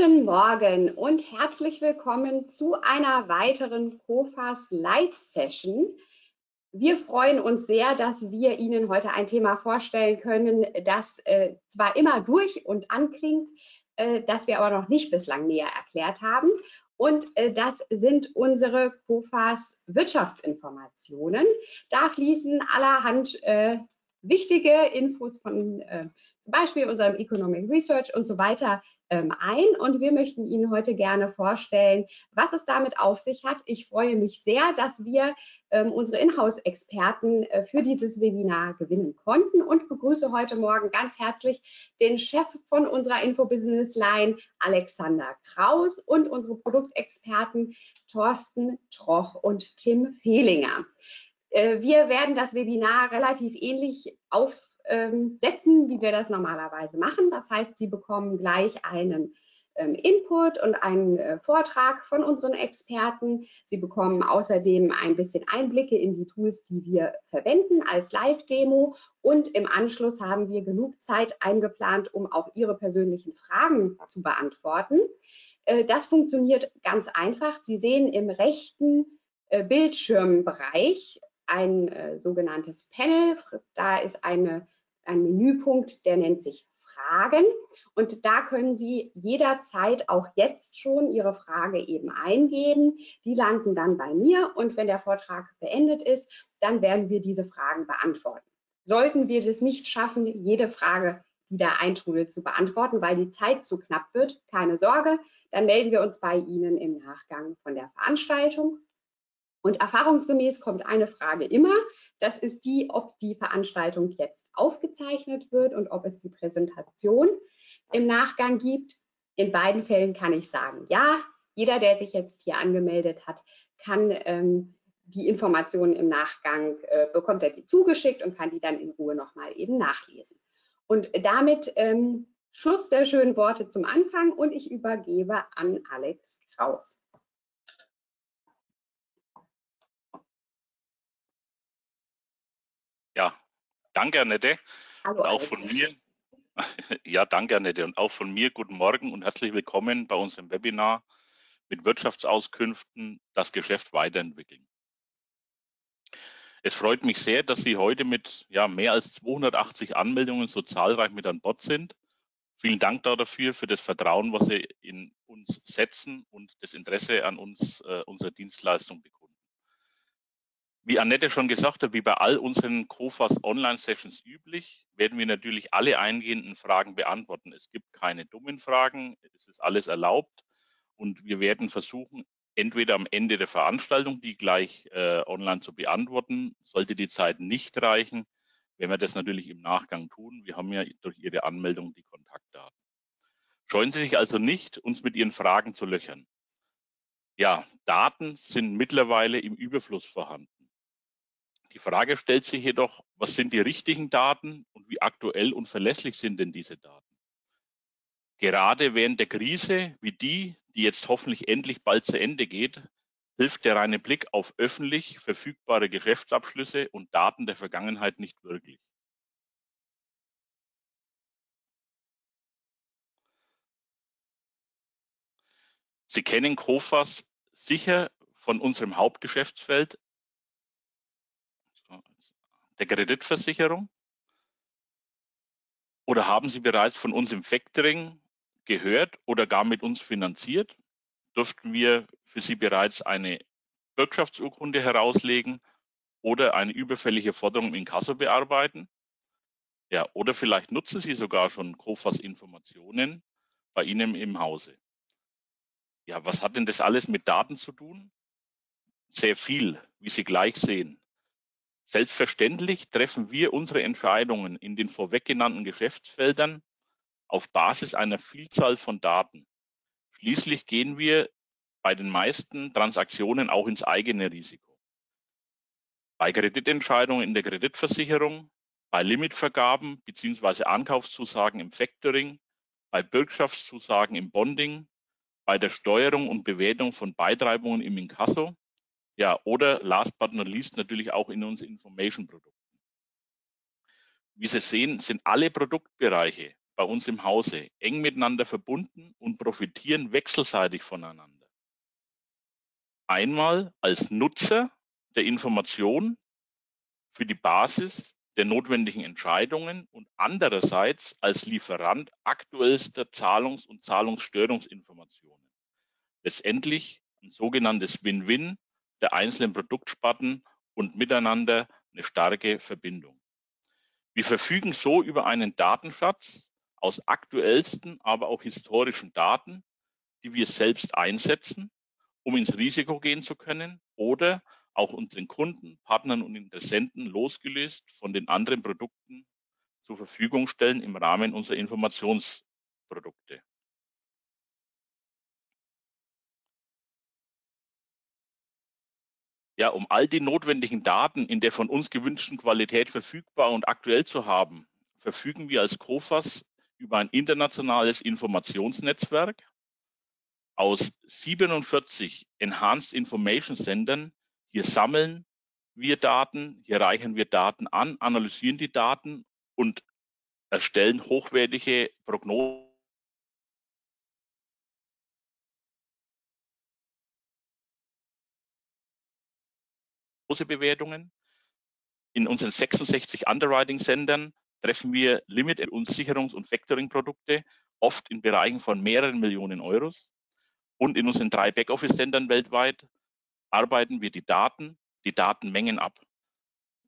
Guten Morgen und herzlich willkommen zu einer weiteren COFAS Live-Session. Wir freuen uns sehr, dass wir Ihnen heute ein Thema vorstellen können, das äh, zwar immer durch und anklingt, äh, das wir aber noch nicht bislang näher erklärt haben. Und äh, das sind unsere COFAS Wirtschaftsinformationen. Da fließen allerhand äh, wichtige Infos von äh, zum Beispiel unserem Economic Research und so weiter ähm, ein und wir möchten Ihnen heute gerne vorstellen, was es damit auf sich hat. Ich freue mich sehr, dass wir ähm, unsere Inhouse-Experten äh, für dieses Webinar gewinnen konnten und begrüße heute Morgen ganz herzlich den Chef von unserer Infobusiness Line, Alexander Kraus und unsere Produktexperten Thorsten Troch und Tim Fehlinger. Äh, wir werden das Webinar relativ ähnlich aufs ähm, setzen, wie wir das normalerweise machen. Das heißt, Sie bekommen gleich einen ähm, Input und einen äh, Vortrag von unseren Experten. Sie bekommen außerdem ein bisschen Einblicke in die Tools, die wir verwenden als Live-Demo. Und im Anschluss haben wir genug Zeit eingeplant, um auch Ihre persönlichen Fragen zu beantworten. Äh, das funktioniert ganz einfach. Sie sehen im rechten äh, Bildschirmbereich ein äh, sogenanntes Panel. Da ist eine ein Menüpunkt, der nennt sich Fragen. Und da können Sie jederzeit auch jetzt schon Ihre Frage eben eingeben. Die landen dann bei mir und wenn der Vortrag beendet ist, dann werden wir diese Fragen beantworten. Sollten wir es nicht schaffen, jede Frage, die da eintrudelt, zu beantworten, weil die Zeit zu knapp wird, keine Sorge, dann melden wir uns bei Ihnen im Nachgang von der Veranstaltung und erfahrungsgemäß kommt eine Frage immer, das ist die, ob die Veranstaltung jetzt aufgezeichnet wird und ob es die Präsentation im Nachgang gibt. In beiden Fällen kann ich sagen, ja, jeder, der sich jetzt hier angemeldet hat, kann ähm, die Informationen im Nachgang, äh, bekommt er die zugeschickt und kann die dann in Ruhe nochmal eben nachlesen. Und damit ähm, Schluss der schönen Worte zum Anfang und ich übergebe an Alex Kraus. Danke, Annette. Hallo, und auch von mir. Ja, danke, Annette. Und auch von mir guten Morgen und herzlich willkommen bei unserem Webinar mit Wirtschaftsauskünften das Geschäft weiterentwickeln. Es freut mich sehr, dass Sie heute mit ja, mehr als 280 Anmeldungen so zahlreich mit an Bord sind. Vielen Dank dafür, für das Vertrauen, was Sie in uns setzen und das Interesse an uns, äh, unserer Dienstleistung bekommen. Wie Annette schon gesagt hat, wie bei all unseren COFAS Online-Sessions üblich, werden wir natürlich alle eingehenden Fragen beantworten. Es gibt keine dummen Fragen, es ist alles erlaubt und wir werden versuchen, entweder am Ende der Veranstaltung die gleich äh, online zu beantworten. Sollte die Zeit nicht reichen, werden wir das natürlich im Nachgang tun. Wir haben ja durch Ihre Anmeldung die Kontaktdaten. Scheuen Sie sich also nicht, uns mit Ihren Fragen zu löchern. Ja, Daten sind mittlerweile im Überfluss vorhanden. Die Frage stellt sich jedoch, was sind die richtigen Daten und wie aktuell und verlässlich sind denn diese Daten? Gerade während der Krise wie die, die jetzt hoffentlich endlich bald zu Ende geht, hilft der reine Blick auf öffentlich verfügbare Geschäftsabschlüsse und Daten der Vergangenheit nicht wirklich. Sie kennen COFAS sicher von unserem Hauptgeschäftsfeld der Kreditversicherung? Oder haben Sie bereits von uns im Factoring gehört oder gar mit uns finanziert? Dürften wir für Sie bereits eine Bürgschaftsurkunde herauslegen oder eine überfällige Forderung in Kasso bearbeiten? Ja, oder vielleicht nutzen Sie sogar schon COFAS Informationen bei Ihnen im Hause. Ja, was hat denn das alles mit Daten zu tun? Sehr viel, wie Sie gleich sehen. Selbstverständlich treffen wir unsere Entscheidungen in den vorweg genannten Geschäftsfeldern auf Basis einer Vielzahl von Daten. Schließlich gehen wir bei den meisten Transaktionen auch ins eigene Risiko. Bei Kreditentscheidungen in der Kreditversicherung, bei Limitvergaben bzw. Ankaufszusagen im Factoring, bei Bürgschaftszusagen im Bonding, bei der Steuerung und Bewertung von Beitreibungen im Inkasso ja, oder last but not least natürlich auch in unseren Information-Produkten. Wie Sie sehen, sind alle Produktbereiche bei uns im Hause eng miteinander verbunden und profitieren wechselseitig voneinander. Einmal als Nutzer der Information für die Basis der notwendigen Entscheidungen und andererseits als Lieferant aktuellster Zahlungs- und Zahlungsstörungsinformationen. Letztendlich ein sogenanntes Win-Win der einzelnen Produktsparten und miteinander eine starke Verbindung. Wir verfügen so über einen Datenschatz aus aktuellsten, aber auch historischen Daten, die wir selbst einsetzen, um ins Risiko gehen zu können oder auch unseren Kunden, Partnern und Interessenten losgelöst von den anderen Produkten zur Verfügung stellen im Rahmen unserer Informationsprodukte. Ja, um all die notwendigen Daten in der von uns gewünschten Qualität verfügbar und aktuell zu haben, verfügen wir als COFAS über ein internationales Informationsnetzwerk aus 47 Enhanced Information Sendern. Hier sammeln wir Daten, hier reichen wir Daten an, analysieren die Daten und erstellen hochwertige Prognosen Bewertungen. In unseren 66 Underwriting-Sendern treffen wir Limit- und Sicherungs- und Factoring-Produkte, oft in Bereichen von mehreren Millionen Euros. Und in unseren drei Backoffice-Sendern weltweit arbeiten wir die Daten, die Datenmengen ab.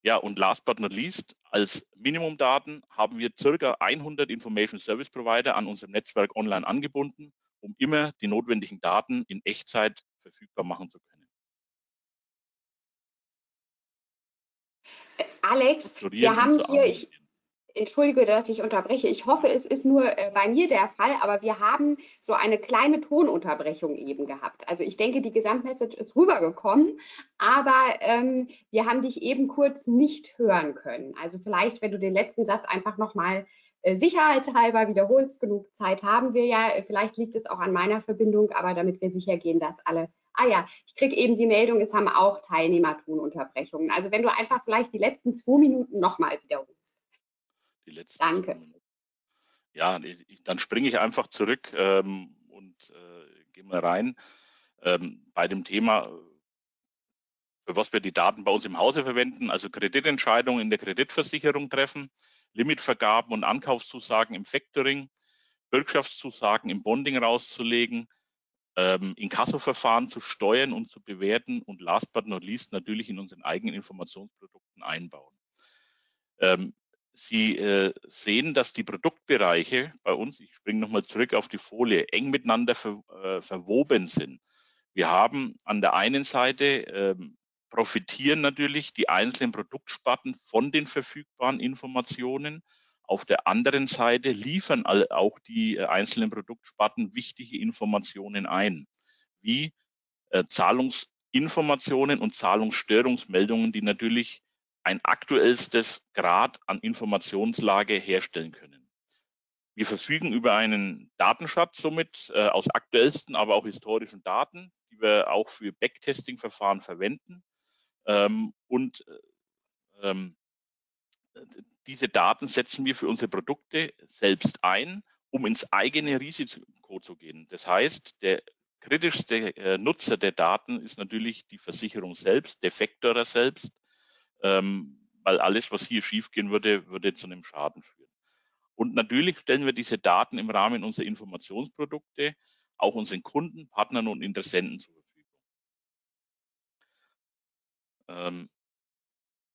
Ja, und last but not least, als Minimumdaten haben wir circa 100 Information Service Provider an unserem Netzwerk online angebunden, um immer die notwendigen Daten in Echtzeit verfügbar machen zu können. Alex, wir haben hier, ich, entschuldige, dass ich unterbreche. Ich hoffe, es ist nur äh, bei mir der Fall, aber wir haben so eine kleine Tonunterbrechung eben gehabt. Also ich denke, die Gesamtmessage ist rübergekommen, aber ähm, wir haben dich eben kurz nicht hören können. Also vielleicht, wenn du den letzten Satz einfach nochmal äh, sicherheitshalber wiederholst, genug Zeit haben wir ja. Vielleicht liegt es auch an meiner Verbindung, aber damit wir sicher gehen, dass alle Ah ja, ich kriege eben die Meldung, es haben auch Teilnehmer Tonunterbrechungen. Also wenn du einfach vielleicht die letzten zwei Minuten nochmal wiederholst. Die letzten Danke. Ja, ich, dann springe ich einfach zurück ähm, und äh, gehe mal rein. Ähm, bei dem Thema, für was wir die Daten bei uns im Hause verwenden, also Kreditentscheidungen in der Kreditversicherung treffen, Limitvergaben und Ankaufszusagen im Factoring, Bürgschaftszusagen im Bonding rauszulegen, ähm, Inkassoverfahren zu steuern und zu bewerten und last but not least natürlich in unseren eigenen Informationsprodukten einbauen. Ähm, Sie äh, sehen, dass die Produktbereiche bei uns, ich springe nochmal zurück auf die Folie, eng miteinander ver, äh, verwoben sind. Wir haben an der einen Seite ähm, profitieren natürlich die einzelnen Produktsparten von den verfügbaren Informationen. Auf der anderen Seite liefern auch die äh, einzelnen Produktsparten wichtige Informationen ein, wie äh, Zahlungsinformationen und Zahlungsstörungsmeldungen, die natürlich ein aktuellstes Grad an Informationslage herstellen können. Wir verfügen über einen Datenschatz somit äh, aus aktuellsten, aber auch historischen Daten, die wir auch für Backtesting-Verfahren verwenden. Ähm, und äh, ähm, diese Daten setzen wir für unsere Produkte selbst ein, um ins eigene Risiko zu gehen. Das heißt, der kritischste äh, Nutzer der Daten ist natürlich die Versicherung selbst, der Faktorer selbst, ähm, weil alles, was hier schiefgehen würde, würde zu einem Schaden führen. Und natürlich stellen wir diese Daten im Rahmen unserer Informationsprodukte auch unseren Kunden, Partnern und Interessenten zur Verfügung.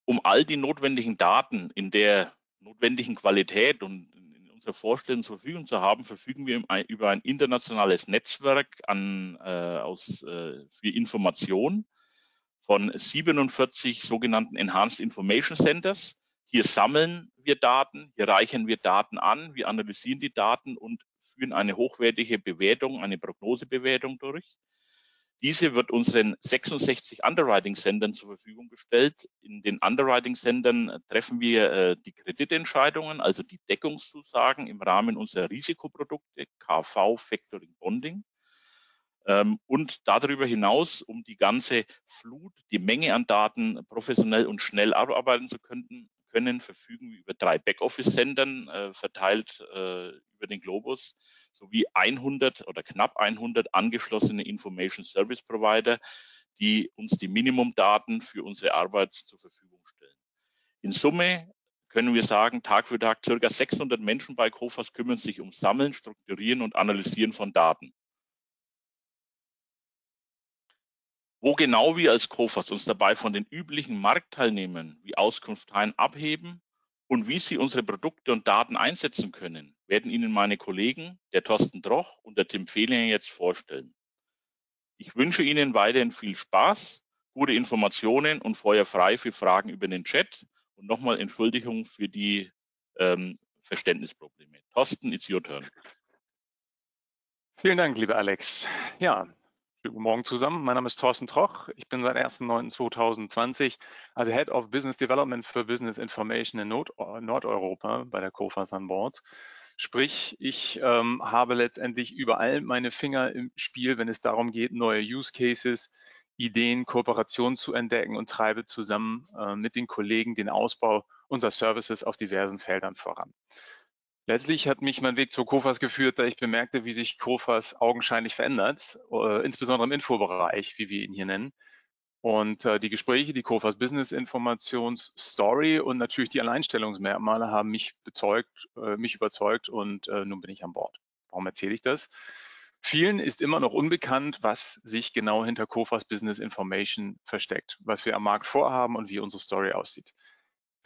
Um all die notwendigen Daten in der notwendigen Qualität und in unserer Vorstellung zur Verfügung zu haben, verfügen wir über ein internationales Netzwerk an, äh, aus, äh, für Information von 47 sogenannten Enhanced Information Centers. Hier sammeln wir Daten, hier reichen wir Daten an, wir analysieren die Daten und führen eine hochwertige Bewertung, eine Prognosebewertung durch. Diese wird unseren 66 Underwriting-Sendern zur Verfügung gestellt. In den Underwriting-Sendern treffen wir äh, die Kreditentscheidungen, also die Deckungszusagen im Rahmen unserer Risikoprodukte, KV, Factoring, Bonding. Ähm, und darüber hinaus, um die ganze Flut, die Menge an Daten professionell und schnell abarbeiten zu können, können, verfügen wir über drei Backoffice-Sendern äh, verteilt äh, über den Globus sowie 100 oder knapp 100 angeschlossene Information Service Provider, die uns die Minimumdaten für unsere Arbeit zur Verfügung stellen. In Summe können wir sagen, Tag für Tag circa 600 Menschen bei COFAS kümmern sich um Sammeln, Strukturieren und Analysieren von Daten. Wo genau wir als COFAS uns dabei von den üblichen Marktteilnehmern wie Auskunftteilen abheben und wie sie unsere Produkte und Daten einsetzen können, werden Ihnen meine Kollegen, der Thorsten Droch und der Tim Fehlinger jetzt vorstellen. Ich wünsche Ihnen weiterhin viel Spaß, gute Informationen und Feuer frei für Fragen über den Chat. Und nochmal Entschuldigung für die ähm, Verständnisprobleme. Thorsten, it's your turn. Vielen Dank, lieber Alex. Ja, Guten Morgen zusammen. Mein Name ist Thorsten Troch. Ich bin seit 1.9.2020 also Head of Business Development für Business Information in Nord Nordeuropa bei der COFAS an Bord. Sprich, ich ähm, habe letztendlich überall meine Finger im Spiel, wenn es darum geht, neue Use Cases, Ideen, Kooperationen zu entdecken und treibe zusammen äh, mit den Kollegen den Ausbau unserer Services auf diversen Feldern voran. Letztlich hat mich mein Weg zu Kofas geführt, da ich bemerkte, wie sich Kofas augenscheinlich verändert, äh, insbesondere im Infobereich, wie wir ihn hier nennen. Und äh, die Gespräche, die Kofas Business Informations Story und natürlich die Alleinstellungsmerkmale haben mich bezeugt, äh, mich überzeugt und nun bin ich an Bord. Warum erzähle ich das? Vielen ist immer noch unbekannt, was sich genau hinter Kofas Business Information versteckt, was wir am Markt vorhaben und wie unsere Story aussieht.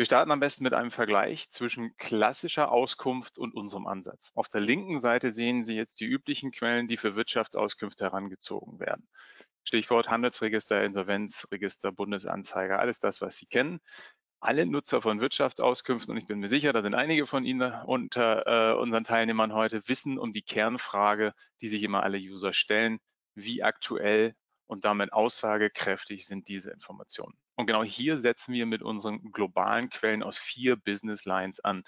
Wir starten am besten mit einem Vergleich zwischen klassischer Auskunft und unserem Ansatz. Auf der linken Seite sehen Sie jetzt die üblichen Quellen, die für Wirtschaftsauskünfte herangezogen werden. Stichwort Handelsregister, Insolvenzregister, Bundesanzeiger, alles das, was Sie kennen. Alle Nutzer von Wirtschaftsauskünften, und ich bin mir sicher, da sind einige von Ihnen unter äh, unseren Teilnehmern heute, wissen um die Kernfrage, die sich immer alle User stellen. Wie aktuell und damit aussagekräftig sind diese Informationen. Und genau hier setzen wir mit unseren globalen Quellen aus vier Business Lines an.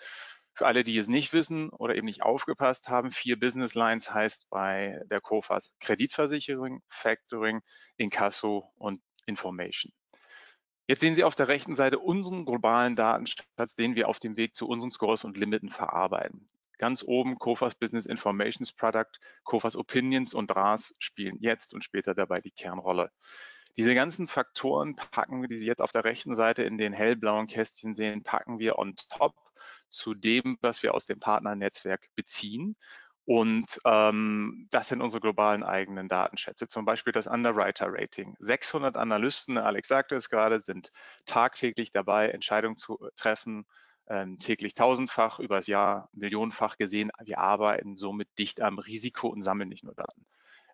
Für alle, die es nicht wissen oder eben nicht aufgepasst haben, vier Business Lines heißt bei der COFAS Kreditversicherung, Factoring, Inkasso und Information. Jetzt sehen Sie auf der rechten Seite unseren globalen Datenschatz, den wir auf dem Weg zu unseren Scores und Limiten verarbeiten. Ganz oben COFAS Business Informations Product, COFAS Opinions und DRAS spielen jetzt und später dabei die Kernrolle. Diese ganzen Faktoren packen wir, die Sie jetzt auf der rechten Seite in den hellblauen Kästchen sehen, packen wir on top zu dem, was wir aus dem Partnernetzwerk beziehen. Und ähm, das sind unsere globalen eigenen Datenschätze, zum Beispiel das Underwriter-Rating. 600 Analysten, Alex sagte es gerade, sind tagtäglich dabei, Entscheidungen zu treffen, ähm, täglich tausendfach, übers Jahr millionenfach gesehen. Wir arbeiten somit dicht am Risiko und sammeln nicht nur Daten.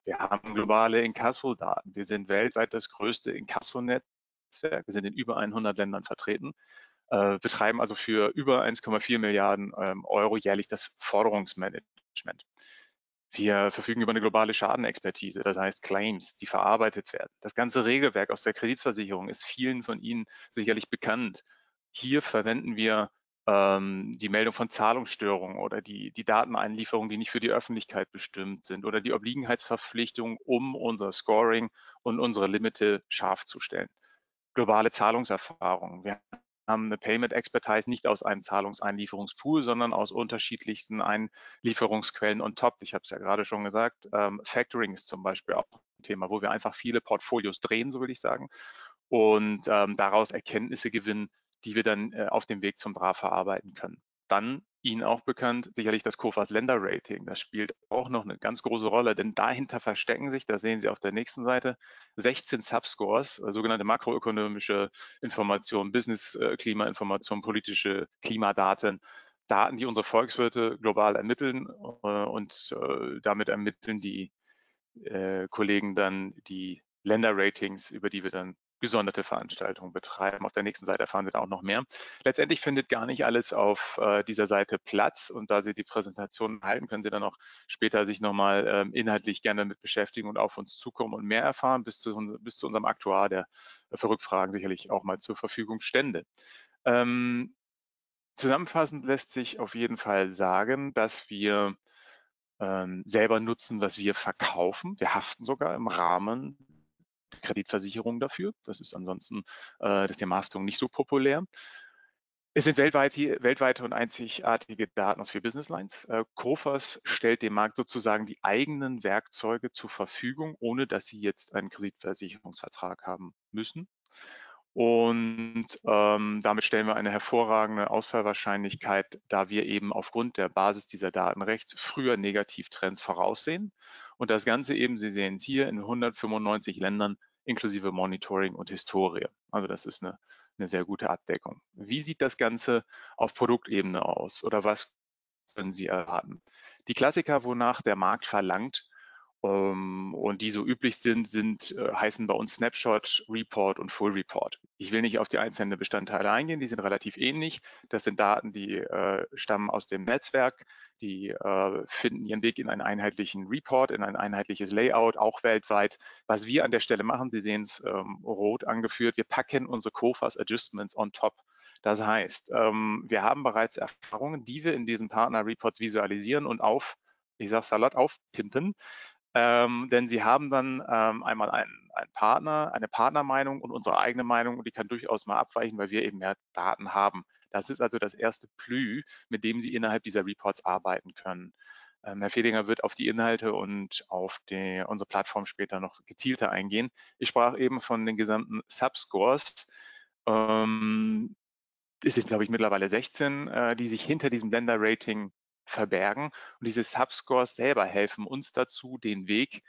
Wir haben globale Inkasso-Daten. Wir sind weltweit das größte Inkasso-Netzwerk. Wir sind in über 100 Ländern vertreten, äh, betreiben also für über 1,4 Milliarden ähm, Euro jährlich das Forderungsmanagement. Wir verfügen über eine globale Schadenexpertise, das heißt Claims, die verarbeitet werden. Das ganze Regelwerk aus der Kreditversicherung ist vielen von Ihnen sicherlich bekannt. Hier verwenden wir die Meldung von Zahlungsstörungen oder die, die Dateneinlieferung, die nicht für die Öffentlichkeit bestimmt sind oder die Obliegenheitsverpflichtung, um unser Scoring und unsere Limite scharf zu stellen. Globale Zahlungserfahrung. Wir haben eine Payment Expertise nicht aus einem Zahlungseinlieferungspool, sondern aus unterschiedlichsten Einlieferungsquellen on top. Ich habe es ja gerade schon gesagt. Ähm, Factoring ist zum Beispiel auch ein Thema, wo wir einfach viele Portfolios drehen, so will ich sagen, und ähm, daraus Erkenntnisse gewinnen, die wir dann äh, auf dem Weg zum DRA verarbeiten können. Dann Ihnen auch bekannt, sicherlich das COFAS Länder-Rating. Das spielt auch noch eine ganz große Rolle, denn dahinter verstecken sich, das sehen Sie auf der nächsten Seite, 16 Subscores, äh, sogenannte makroökonomische Informationen, Business-Klimainformationen, politische Klimadaten, Daten, die unsere Volkswirte global ermitteln äh, und äh, damit ermitteln die äh, Kollegen dann die Länder-Ratings, über die wir dann gesonderte Veranstaltungen betreiben. Auf der nächsten Seite erfahren Sie da auch noch mehr. Letztendlich findet gar nicht alles auf äh, dieser Seite Platz und da Sie die Präsentation halten, können Sie dann auch später sich nochmal ähm, inhaltlich gerne damit beschäftigen und auf uns zukommen und mehr erfahren, bis zu, bis zu unserem Aktuar, der für Rückfragen sicherlich auch mal zur Verfügung stände. Ähm, zusammenfassend lässt sich auf jeden Fall sagen, dass wir ähm, selber nutzen, was wir verkaufen. Wir haften sogar im Rahmen Kreditversicherung dafür. Das ist ansonsten äh, das Thema Haftung nicht so populär. Es sind weltweit, weltweite und einzigartige Daten aus vier Business Lines. Äh, Kofas stellt dem Markt sozusagen die eigenen Werkzeuge zur Verfügung, ohne dass sie jetzt einen Kreditversicherungsvertrag haben müssen. Und ähm, damit stellen wir eine hervorragende Ausfallwahrscheinlichkeit, da wir eben aufgrund der Basis dieser Datenrechts früher Negativtrends voraussehen. Und das Ganze eben, Sie sehen es hier, in 195 Ländern inklusive Monitoring und Historie. Also das ist eine, eine sehr gute Abdeckung. Wie sieht das Ganze auf Produktebene aus oder was können Sie erwarten? Die Klassiker, wonach der Markt verlangt, und die so üblich sind, sind äh, heißen bei uns Snapshot, Report und Full Report. Ich will nicht auf die einzelnen Bestandteile eingehen, die sind relativ ähnlich. Das sind Daten, die äh, stammen aus dem Netzwerk, die äh, finden ihren Weg in einen einheitlichen Report, in ein einheitliches Layout, auch weltweit. Was wir an der Stelle machen, Sie sehen es ähm, rot angeführt, wir packen unsere COFAS Adjustments on top. Das heißt, ähm, wir haben bereits Erfahrungen, die wir in diesen Partner Reports visualisieren und auf, ich sage Salat, aufpimpen, ähm, denn sie haben dann ähm, einmal einen, einen, Partner, eine Partnermeinung und unsere eigene Meinung und die kann durchaus mal abweichen, weil wir eben mehr Daten haben. Das ist also das erste Plü, mit dem Sie innerhalb dieser Reports arbeiten können. Ähm, Herr Fedinger wird auf die Inhalte und auf die, unsere Plattform später noch gezielter eingehen. Ich sprach eben von den gesamten Subscores. Ähm, es sind, glaube ich, mittlerweile 16, äh, die sich hinter diesem Blender-Rating verbergen. Und diese Subscores selber helfen uns dazu, den Weg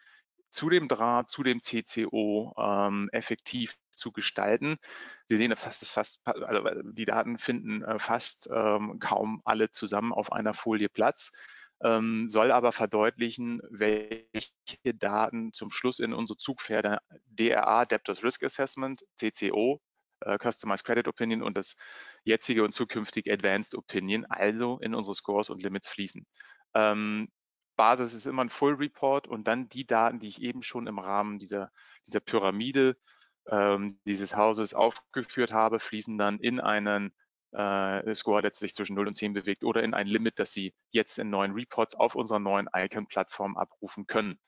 zu dem Draht, zu dem CCO ähm, effektiv zu gestalten. Sie sehen fast, fast also die Daten finden äh, fast ähm, kaum alle zusammen auf einer Folie Platz, ähm, soll aber verdeutlichen, welche Daten zum Schluss in unsere Zugpferde DRA, Debtors Risk Assessment, CCO, äh, Customized Credit Opinion und das jetzige und zukünftige Advanced Opinion, also in unsere Scores und Limits fließen. Ähm, Basis ist immer ein Full Report und dann die Daten, die ich eben schon im Rahmen dieser, dieser Pyramide ähm, dieses Hauses aufgeführt habe, fließen dann in einen äh, Score, der sich zwischen 0 und 10 bewegt oder in ein Limit, das Sie jetzt in neuen Reports auf unserer neuen Icon-Plattform abrufen können.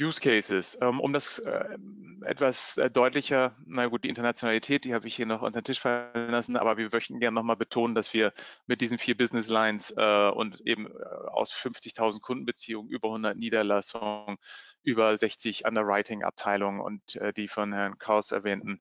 Use Cases, ähm, um das äh, etwas äh, deutlicher, na gut, die Internationalität, die habe ich hier noch unter den Tisch fallen lassen, aber wir möchten gerne nochmal betonen, dass wir mit diesen vier Business Lines äh, und eben aus 50.000 Kundenbeziehungen, über 100 Niederlassungen, über 60 Underwriting-Abteilungen und die von Herrn Kaus erwähnten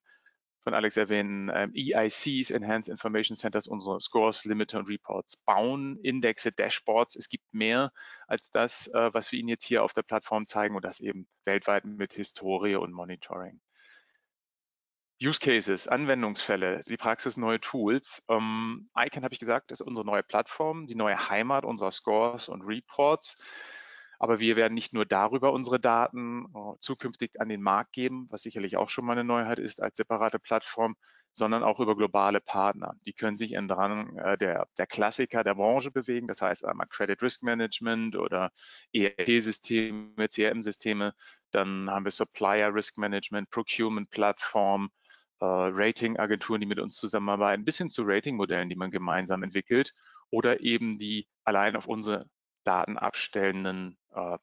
von Alex erwähnen, ähm, EICs, Enhanced Information Centers, unsere Scores, Limiter und Reports bauen, Indexe, Dashboards. Es gibt mehr als das, äh, was wir Ihnen jetzt hier auf der Plattform zeigen und das eben weltweit mit Historie und Monitoring. Use Cases, Anwendungsfälle, die Praxis, neue Tools. Ähm, ICANN habe ich gesagt, ist unsere neue Plattform, die neue Heimat unserer Scores und Reports. Aber wir werden nicht nur darüber unsere Daten äh, zukünftig an den Markt geben, was sicherlich auch schon mal eine Neuheit ist als separate Plattform, sondern auch über globale Partner. Die können sich entlang äh, der, der Klassiker der Branche bewegen, das heißt einmal Credit Risk Management oder ERP-Systeme, CRM-Systeme. Dann haben wir Supplier Risk Management, Procurement Plattform, äh, Rating-Agenturen, die mit uns zusammenarbeiten, bis hin zu Rating-Modellen, die man gemeinsam entwickelt oder eben die allein auf unsere Daten abstellenden äh,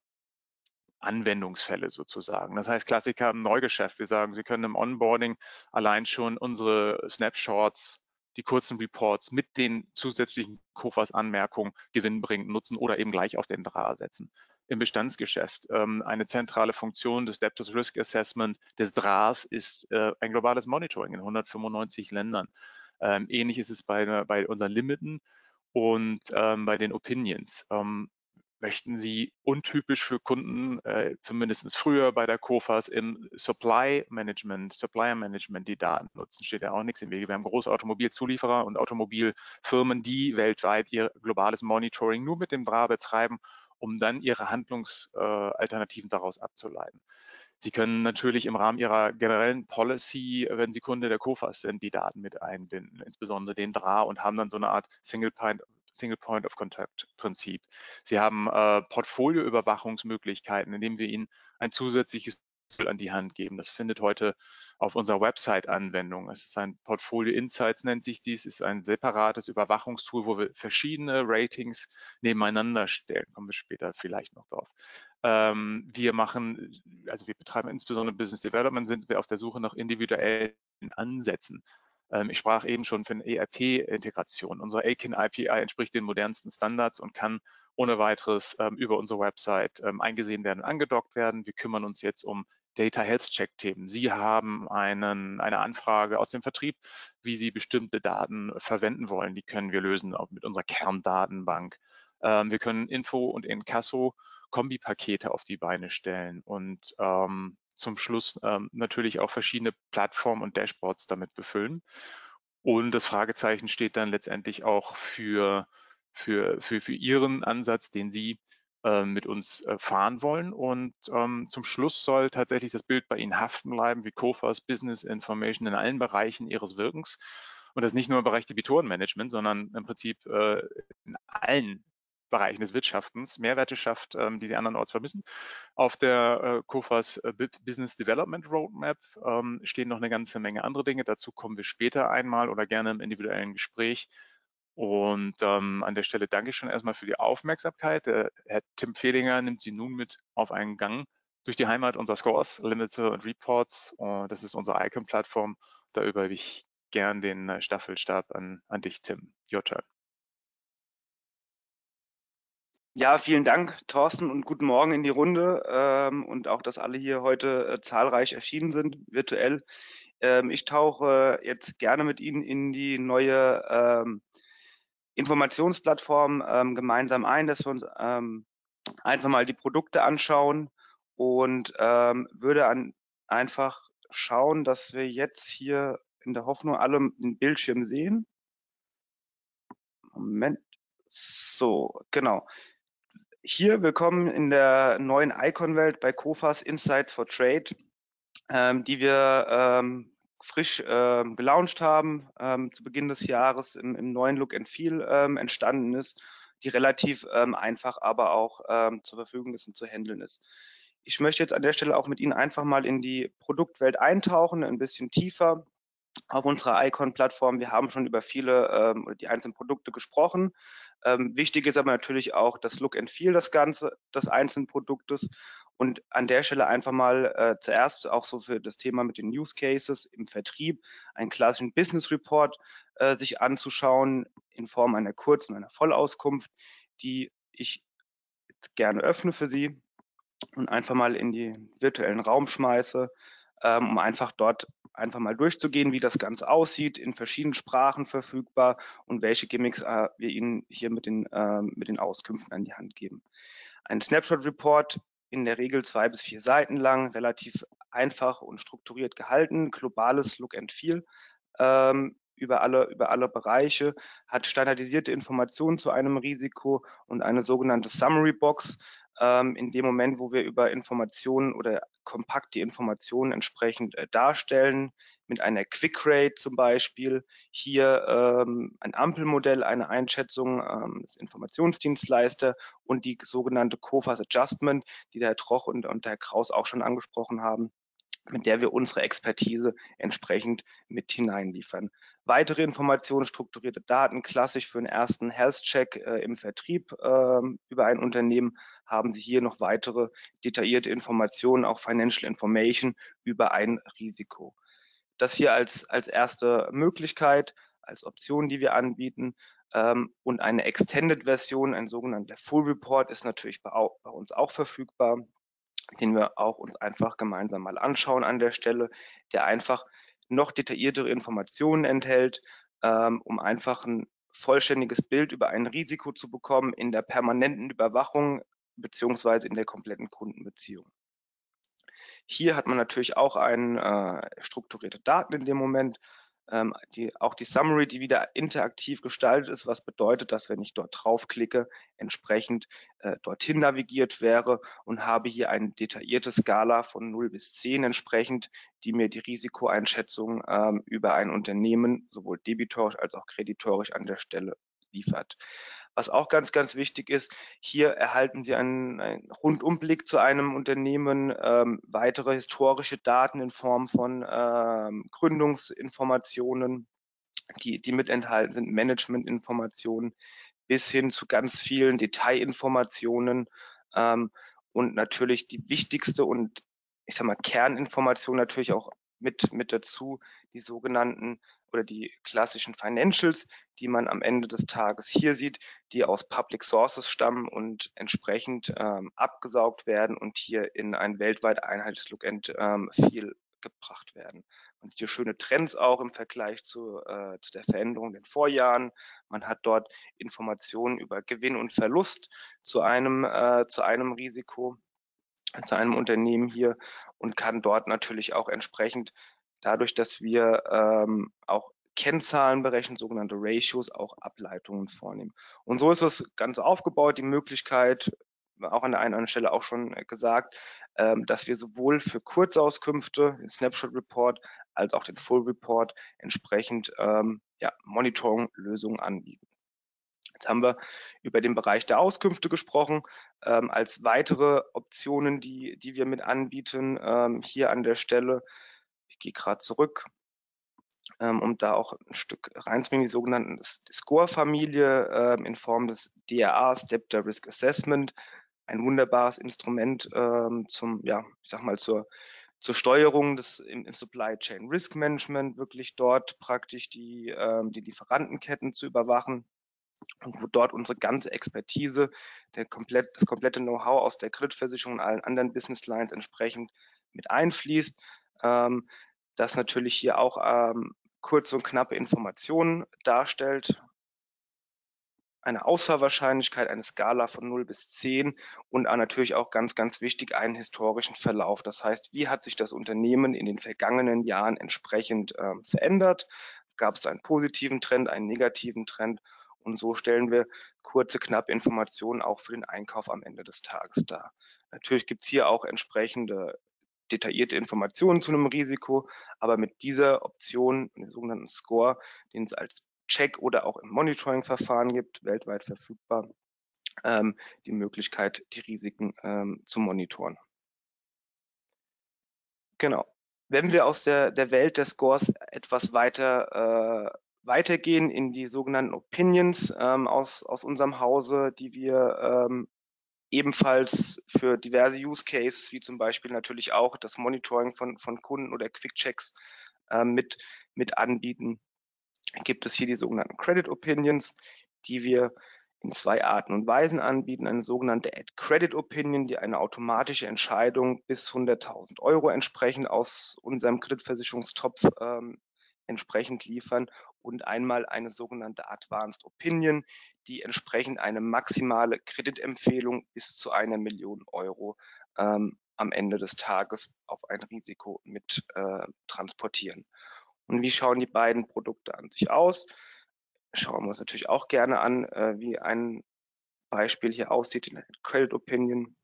Anwendungsfälle sozusagen. Das heißt Klassiker im Neugeschäft. Wir sagen, Sie können im Onboarding allein schon unsere Snapshots, die kurzen Reports mit den zusätzlichen COFAS-Anmerkungen gewinnbringend nutzen oder eben gleich auf den DRA setzen. Im Bestandsgeschäft ähm, eine zentrale Funktion des Debtors Risk Assessment des DRAs ist äh, ein globales Monitoring in 195 Ländern. Ähm, ähnlich ist es bei, bei unseren Limiten und ähm, bei den Opinions. Ähm, möchten Sie untypisch für Kunden, äh, zumindest früher bei der COFAS im Supply Management, Supplier Management die Daten nutzen, steht ja auch nichts im Wege. Wir haben große Automobilzulieferer und Automobilfirmen, die weltweit ihr globales Monitoring nur mit dem DRA betreiben, um dann ihre Handlungsalternativen äh, daraus abzuleiten. Sie können natürlich im Rahmen Ihrer generellen Policy, wenn Sie Kunde der COFAS sind, die Daten mit einbinden, insbesondere den DRA und haben dann so eine Art Single Point Single Point of Contact Prinzip. Sie haben äh, Portfolioüberwachungsmöglichkeiten, indem wir Ihnen ein zusätzliches Tool an die Hand geben. Das findet heute auf unserer Website Anwendung. Es ist ein Portfolio Insights nennt sich dies, ist ein separates Überwachungstool, wo wir verschiedene Ratings nebeneinander stellen. Kommen wir später vielleicht noch drauf. Ähm, wir machen, also wir betreiben insbesondere Business Development, sind wir auf der Suche nach individuellen Ansätzen ich sprach eben schon von ERP-Integration. Unsere Akin API entspricht den modernsten Standards und kann ohne weiteres ähm, über unsere Website ähm, eingesehen werden und angedockt werden. Wir kümmern uns jetzt um Data Health Check Themen. Sie haben einen, eine Anfrage aus dem Vertrieb, wie Sie bestimmte Daten verwenden wollen. Die können wir lösen auch mit unserer Kerndatenbank. Ähm, wir können Info und Inkasso Kombipakete auf die Beine stellen und ähm, zum Schluss ähm, natürlich auch verschiedene Plattformen und Dashboards damit befüllen. Und das Fragezeichen steht dann letztendlich auch für, für, für, für Ihren Ansatz, den Sie äh, mit uns äh, fahren wollen. Und ähm, zum Schluss soll tatsächlich das Bild bei Ihnen haften bleiben, wie Kofas Business Information in allen Bereichen Ihres Wirkens. Und das nicht nur im Bereich Debitorenmanagement, sondern im Prinzip äh, in allen Bereichen des Wirtschaftens Mehrwerte schafft, ähm, die sie andernorts vermissen. Auf der äh, COFAS äh, Business Development Roadmap ähm, stehen noch eine ganze Menge andere Dinge. Dazu kommen wir später einmal oder gerne im individuellen Gespräch. Und ähm, an der Stelle danke ich schon erstmal für die Aufmerksamkeit. Der Herr Tim Fehlinger nimmt Sie nun mit auf einen Gang durch die Heimat unserer Scores, Limiter und Reports. Und das ist unsere Icon-Plattform. Da übergebe ich gern den äh, Staffelstab an, an dich, Tim. Your turn. Ja, vielen Dank, Thorsten, und guten Morgen in die Runde ähm, und auch, dass alle hier heute äh, zahlreich erschienen sind, virtuell. Ähm, ich tauche jetzt gerne mit Ihnen in die neue ähm, Informationsplattform ähm, gemeinsam ein, dass wir uns ähm, einfach mal die Produkte anschauen und ähm, würde an, einfach schauen, dass wir jetzt hier in der Hoffnung alle den Bildschirm sehen. Moment. So, genau. Hier willkommen in der neuen Icon-Welt bei Kofas Insights for Trade, ähm, die wir ähm, frisch ähm, gelauncht haben, ähm, zu Beginn des Jahres im, im neuen Look and Feel ähm, entstanden ist, die relativ ähm, einfach aber auch zur Verfügung ist und zu handeln ist. Ich möchte jetzt an der Stelle auch mit Ihnen einfach mal in die Produktwelt eintauchen, ein bisschen tiefer auf unserer Icon-Plattform. Wir haben schon über viele ähm, die einzelnen Produkte gesprochen. Ähm, wichtig ist aber natürlich auch das Look and Feel des Ganze, des einzelnen Produktes. Und an der Stelle einfach mal äh, zuerst auch so für das Thema mit den Use Cases im Vertrieb einen klassischen Business Report äh, sich anzuschauen in Form einer kurzen, einer Vollauskunft, die ich jetzt gerne öffne für Sie und einfach mal in den virtuellen Raum schmeiße, ähm, um einfach dort einfach mal durchzugehen, wie das Ganze aussieht, in verschiedenen Sprachen verfügbar und welche Gimmicks äh, wir Ihnen hier mit den, äh, mit den Auskünften an die Hand geben. Ein Snapshot Report in der Regel zwei bis vier Seiten lang, relativ einfach und strukturiert gehalten, globales Look and Feel. Ähm, über alle, über alle Bereiche, hat standardisierte Informationen zu einem Risiko und eine sogenannte Summary Box, ähm, in dem Moment, wo wir über Informationen oder kompakt die Informationen entsprechend äh, darstellen, mit einer Quick Rate zum Beispiel, hier ähm, ein Ampelmodell, eine Einschätzung ähm, des Informationsdienstleister und die sogenannte COFAS Adjustment, die der Herr Troch und, und der Herr Kraus auch schon angesprochen haben mit der wir unsere Expertise entsprechend mit hineinliefern. Weitere Informationen, strukturierte Daten, klassisch für einen ersten Health-Check äh, im Vertrieb äh, über ein Unternehmen, haben Sie hier noch weitere detaillierte Informationen, auch Financial Information über ein Risiko. Das hier als, als erste Möglichkeit, als Option, die wir anbieten. Ähm, und eine Extended-Version, ein sogenannter Full Report, ist natürlich bei, bei uns auch verfügbar den wir auch uns einfach gemeinsam mal anschauen an der Stelle, der einfach noch detailliertere Informationen enthält, ähm, um einfach ein vollständiges Bild über ein Risiko zu bekommen in der permanenten Überwachung beziehungsweise in der kompletten Kundenbeziehung. Hier hat man natürlich auch ein, äh, strukturierte Daten in dem Moment, ähm, die, auch die Summary, die wieder interaktiv gestaltet ist, was bedeutet, dass wenn ich dort draufklicke, entsprechend äh, dorthin navigiert wäre und habe hier eine detaillierte Skala von 0 bis 10 entsprechend, die mir die Risikoeinschätzung ähm, über ein Unternehmen sowohl debitorisch als auch kreditorisch an der Stelle liefert. Was auch ganz, ganz wichtig ist, hier erhalten Sie einen, einen Rundumblick zu einem Unternehmen, ähm, weitere historische Daten in Form von ähm, Gründungsinformationen, die, die mit enthalten sind, Managementinformationen, bis hin zu ganz vielen Detailinformationen ähm, und natürlich die wichtigste und ich sag mal Kerninformation natürlich auch mit, mit dazu die sogenannten oder die klassischen Financials, die man am Ende des Tages hier sieht, die aus Public Sources stammen und entsprechend ähm, abgesaugt werden und hier in ein weltweit einheitliches Lookend ähm, viel gebracht werden. Sieht hier schöne Trends auch im Vergleich zu, äh, zu der Veränderung in den Vorjahren. Man hat dort Informationen über Gewinn und Verlust zu einem, äh, zu einem Risiko, zu einem Unternehmen hier und kann dort natürlich auch entsprechend dadurch, dass wir ähm, auch Kennzahlen berechnen, sogenannte Ratios, auch Ableitungen vornehmen. Und so ist das Ganze aufgebaut, die Möglichkeit, auch an der einen oder anderen Stelle auch schon gesagt, ähm, dass wir sowohl für Kurzauskünfte, den Snapshot Report, als auch den Full Report entsprechend ähm, ja, Monitoring-Lösungen anbieten. Jetzt haben wir über den Bereich der Auskünfte gesprochen. Ähm, als weitere Optionen, die, die wir mit anbieten, ähm, hier an der Stelle, ich gehe gerade zurück, ähm, um da auch ein Stück reinzubringen, die sogenannten Score-Familie ähm, in Form des DRAs, Debtor Risk Assessment, ein wunderbares Instrument ähm, zum, ja, ich sag mal, zur, zur Steuerung des im, im Supply Chain Risk Management, wirklich dort praktisch die, ähm, die Lieferantenketten zu überwachen und wo dort unsere ganze Expertise, der komplett, das komplette Know-how aus der Kreditversicherung und allen anderen Business Lines entsprechend mit einfließt. Ähm, das natürlich hier auch ähm, kurze und knappe Informationen darstellt, eine Ausfallwahrscheinlichkeit, eine Skala von 0 bis 10 und natürlich auch ganz, ganz wichtig einen historischen Verlauf. Das heißt, wie hat sich das Unternehmen in den vergangenen Jahren entsprechend ähm, verändert? Gab es einen positiven Trend, einen negativen Trend? Und so stellen wir kurze, knappe Informationen auch für den Einkauf am Ende des Tages dar. Natürlich gibt es hier auch entsprechende detaillierte Informationen zu einem Risiko, aber mit dieser Option, dem sogenannten Score, den es als Check oder auch im Monitoring-Verfahren gibt, weltweit verfügbar, ähm, die Möglichkeit, die Risiken ähm, zu monitoren. Genau. Wenn wir aus der, der Welt der Scores etwas weiter äh, weitergehen in die sogenannten Opinions ähm, aus, aus unserem Hause, die wir ähm, ebenfalls für diverse Use Cases, wie zum Beispiel natürlich auch das Monitoring von, von Kunden oder Quick Checks äh, mit, mit anbieten gibt es hier die sogenannten Credit Opinions, die wir in zwei Arten und Weisen anbieten. Eine sogenannte Add Credit Opinion, die eine automatische Entscheidung bis 100.000 Euro entsprechend aus unserem Kreditversicherungstopf ähm, entsprechend liefern und einmal eine sogenannte Advanced Opinion, die entsprechend eine maximale Kreditempfehlung bis zu einer Million Euro ähm, am Ende des Tages auf ein Risiko mit äh, transportieren. Und wie schauen die beiden Produkte an sich aus? Schauen wir uns natürlich auch gerne an, äh, wie ein Beispiel hier aussieht in der Credit Opinion.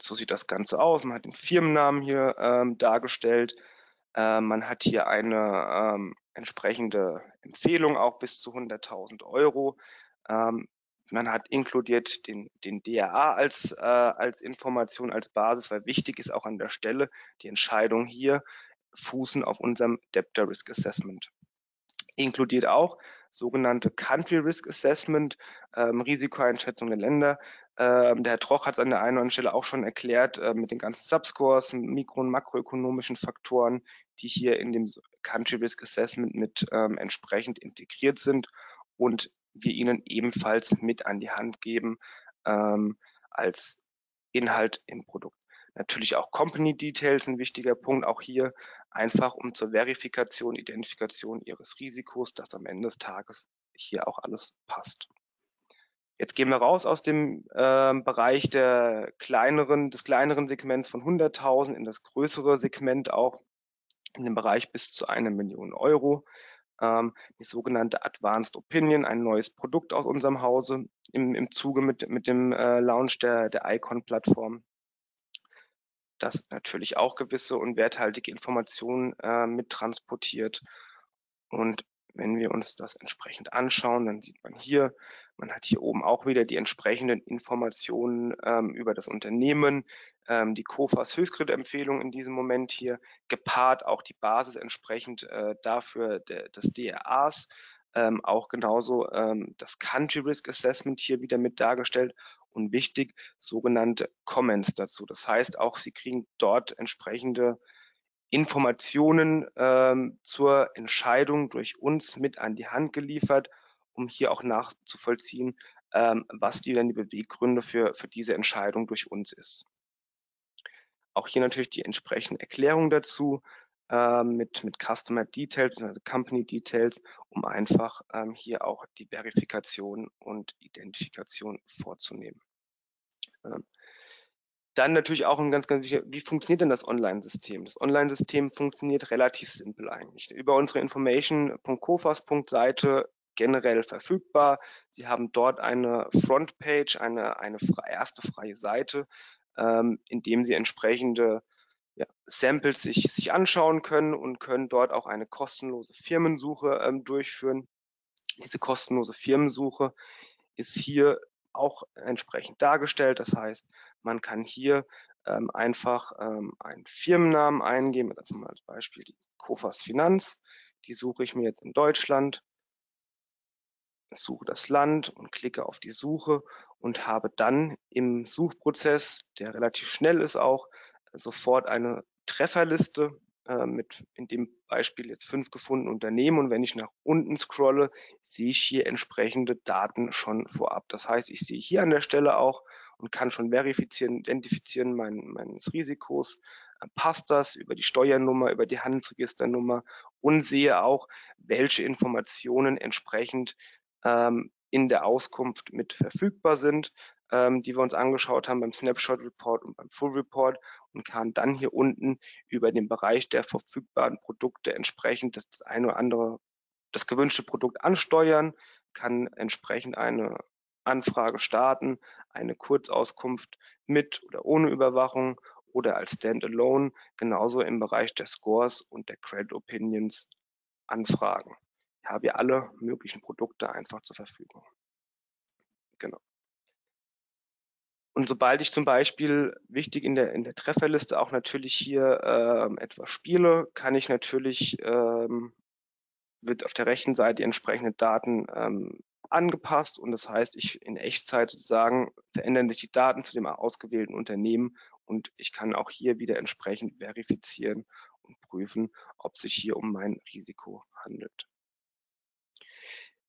So sieht das Ganze aus. Man hat den Firmennamen hier ähm, dargestellt. Äh, man hat hier eine ähm, entsprechende Empfehlung auch bis zu 100.000 Euro. Ähm, man hat inkludiert den, den DRA als, äh, als Information, als Basis, weil wichtig ist auch an der Stelle die Entscheidung hier fußen auf unserem Debtor Risk Assessment. Inkludiert auch sogenannte Country Risk Assessment, ähm, Risikoeinschätzung der Länder. Ähm, der Herr Troch hat es an der einen oder anderen Stelle auch schon erklärt, äh, mit den ganzen Subscores, mikro- und makroökonomischen Faktoren, die hier in dem Country Risk Assessment mit ähm, entsprechend integriert sind und wir Ihnen ebenfalls mit an die Hand geben ähm, als Inhalt im Produkt. Natürlich auch Company Details ein wichtiger Punkt, auch hier einfach um zur Verifikation, Identifikation Ihres Risikos, dass am Ende des Tages hier auch alles passt. Jetzt gehen wir raus aus dem äh, Bereich der kleineren, des kleineren Segments von 100.000 in das größere Segment auch in den Bereich bis zu einer Million Euro ähm, die sogenannte Advanced Opinion, ein neues Produkt aus unserem Hause im, im Zuge mit, mit dem äh, Launch der, der Icon-Plattform das natürlich auch gewisse und werthaltige Informationen äh, mit transportiert. Und wenn wir uns das entsprechend anschauen, dann sieht man hier, man hat hier oben auch wieder die entsprechenden Informationen ähm, über das Unternehmen, ähm, die COFAs Höchstkreditempfehlung in diesem Moment hier, gepaart auch die Basis entsprechend äh, dafür der, des DRAs, ähm, auch genauso ähm, das Country Risk Assessment hier wieder mit dargestellt und wichtig sogenannte Comments dazu. Das heißt auch, Sie kriegen dort entsprechende Informationen ähm, zur Entscheidung durch uns mit an die Hand geliefert, um hier auch nachzuvollziehen, ähm, was die denn die Beweggründe für, für diese Entscheidung durch uns ist. Auch hier natürlich die entsprechende Erklärung dazu äh, mit, mit Customer Details, also Company Details, um einfach ähm, hier auch die Verifikation und Identifikation vorzunehmen. Ähm, dann natürlich auch ein ganz, ganz wichtiger, wie funktioniert denn das Online-System? Das Online-System funktioniert relativ simpel eigentlich. Über unsere information.cofas.seite generell verfügbar. Sie haben dort eine Frontpage, eine, eine erste freie Seite, ähm, in dem Sie entsprechende ja, Samples sich, sich anschauen können und können dort auch eine kostenlose Firmensuche ähm, durchführen. Diese kostenlose Firmensuche ist hier auch entsprechend dargestellt. Das heißt, man kann hier ähm, einfach ähm, einen Firmennamen eingeben, also mal als Beispiel die Kofas Finanz. Die suche ich mir jetzt in Deutschland, suche das Land und klicke auf die Suche und habe dann im Suchprozess, der relativ schnell ist auch, sofort eine Trefferliste äh, mit in dem Beispiel jetzt fünf gefundenen Unternehmen und wenn ich nach unten scrolle, sehe ich hier entsprechende Daten schon vorab. Das heißt, ich sehe hier an der Stelle auch und kann schon verifizieren, identifizieren mein, meines Risikos, äh, passt das über die Steuernummer, über die Handelsregisternummer? Und sehe auch, welche Informationen entsprechend ähm, in der Auskunft mit verfügbar sind, ähm, die wir uns angeschaut haben beim Snapshot Report und beim Full Report und kann dann hier unten über den Bereich der verfügbaren Produkte entsprechend das eine oder andere, das gewünschte Produkt ansteuern, kann entsprechend eine Anfrage starten, eine Kurzauskunft mit oder ohne Überwachung oder als Standalone, genauso im Bereich der Scores und der Credit Opinions anfragen. Ich habe ja alle möglichen Produkte einfach zur Verfügung. Genau. Und sobald ich zum Beispiel wichtig in der, in der Trefferliste auch natürlich hier ähm, etwas spiele, kann ich natürlich, ähm, wird auf der rechten Seite die entsprechenden Daten ähm, angepasst und das heißt, ich in Echtzeit sozusagen verändern sich die Daten zu dem ausgewählten Unternehmen und ich kann auch hier wieder entsprechend verifizieren und prüfen, ob sich hier um mein Risiko handelt.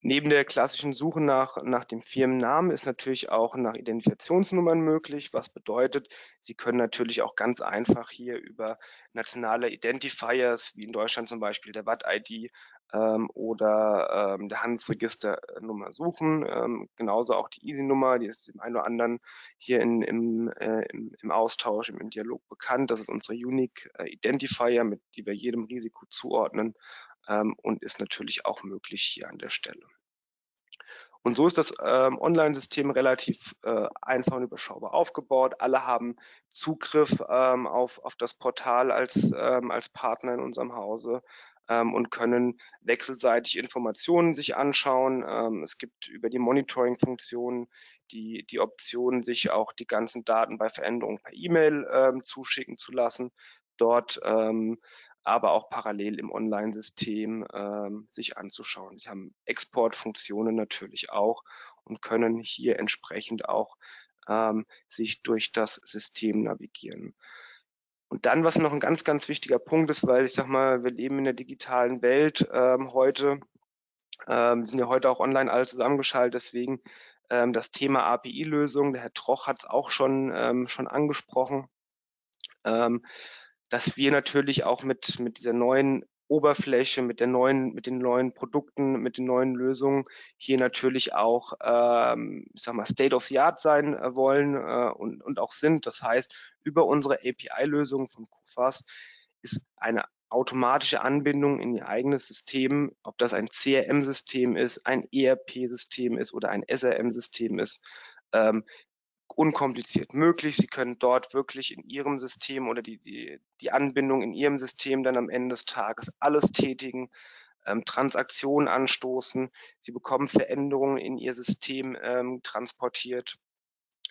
Neben der klassischen Suche nach, nach dem Firmennamen ist natürlich auch nach Identifikationsnummern möglich, was bedeutet, Sie können natürlich auch ganz einfach hier über nationale Identifiers, wie in Deutschland zum Beispiel der VAT-ID ähm, oder ähm, der Handelsregisternummer suchen. Ähm, genauso auch die Easy-Nummer, die ist dem einen oder anderen hier in, im, äh, im, im, Austausch, im, Dialog bekannt. Das ist unsere Unique äh, Identifier, mit die wir jedem Risiko zuordnen ähm, und ist natürlich auch möglich hier an der Stelle. Und so ist das ähm, Online-System relativ äh, einfach und überschaubar aufgebaut. Alle haben Zugriff ähm, auf, auf das Portal als, ähm, als Partner in unserem Hause ähm, und können wechselseitig Informationen sich anschauen. Ähm, es gibt über die Monitoring-Funktion die, die Option, sich auch die ganzen Daten bei Veränderungen per E-Mail ähm, zuschicken zu lassen. Dort ähm, aber auch parallel im Online-System ähm, sich anzuschauen. Sie haben Exportfunktionen natürlich auch und können hier entsprechend auch ähm, sich durch das System navigieren. Und dann, was noch ein ganz, ganz wichtiger Punkt ist, weil ich sag mal, wir leben in der digitalen Welt ähm, heute, ähm, sind ja heute auch online alle zusammengeschaltet, deswegen ähm, das Thema API-Lösung, der Herr Troch hat es auch schon, ähm, schon angesprochen. Ähm, dass wir natürlich auch mit, mit dieser neuen Oberfläche, mit der neuen, mit den neuen Produkten, mit den neuen Lösungen hier natürlich auch, ähm, ich sag mal, State of the Art sein äh, wollen äh, und, und auch sind. Das heißt, über unsere API-Lösung von Kufas ist eine automatische Anbindung in ihr eigenes System, ob das ein CRM-System ist, ein ERP-System ist oder ein SRM-System ist, ähm, unkompliziert möglich. Sie können dort wirklich in Ihrem System oder die, die, die Anbindung in Ihrem System dann am Ende des Tages alles tätigen, ähm, Transaktionen anstoßen. Sie bekommen Veränderungen in Ihr System ähm, transportiert.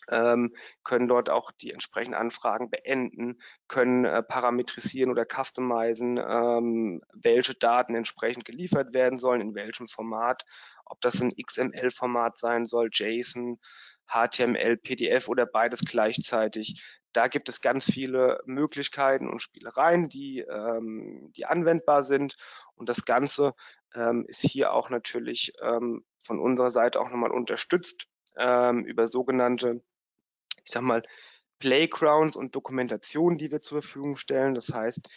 Ähm, können dort auch die entsprechenden Anfragen beenden, können äh, parametrisieren oder customizen, ähm, welche Daten entsprechend geliefert werden sollen, in welchem Format, ob das ein XML-Format sein soll, JSON, HTML, PDF oder beides gleichzeitig. Da gibt es ganz viele Möglichkeiten und Spielereien, die, ähm, die anwendbar sind. Und das Ganze ähm, ist hier auch natürlich ähm, von unserer Seite auch nochmal unterstützt ähm, über sogenannte, ich sag mal, Playgrounds und Dokumentationen, die wir zur Verfügung stellen. Das heißt,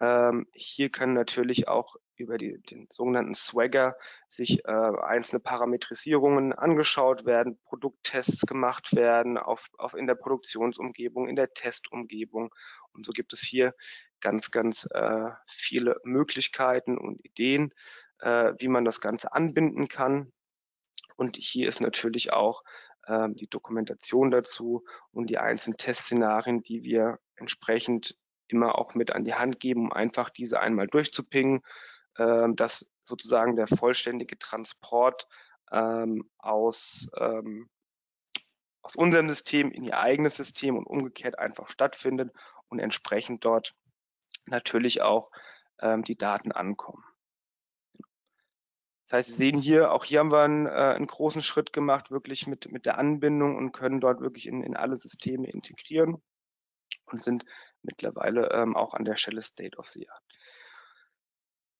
ähm, hier können natürlich auch über die, den sogenannten Swagger sich äh, einzelne Parametrisierungen angeschaut werden, Produkttests gemacht werden auf, auf in der Produktionsumgebung, in der Testumgebung. Und so gibt es hier ganz, ganz äh, viele Möglichkeiten und Ideen, äh, wie man das Ganze anbinden kann. Und hier ist natürlich auch äh, die Dokumentation dazu und die einzelnen Testszenarien, die wir entsprechend immer auch mit an die Hand geben, um einfach diese einmal durchzupingen, äh, dass sozusagen der vollständige Transport ähm, aus, ähm, aus unserem System in ihr eigenes System und umgekehrt einfach stattfindet und entsprechend dort natürlich auch ähm, die Daten ankommen. Das heißt, Sie sehen hier, auch hier haben wir einen, äh, einen großen Schritt gemacht, wirklich mit, mit der Anbindung und können dort wirklich in, in alle Systeme integrieren und sind mittlerweile ähm, auch an der Stelle State of the Art.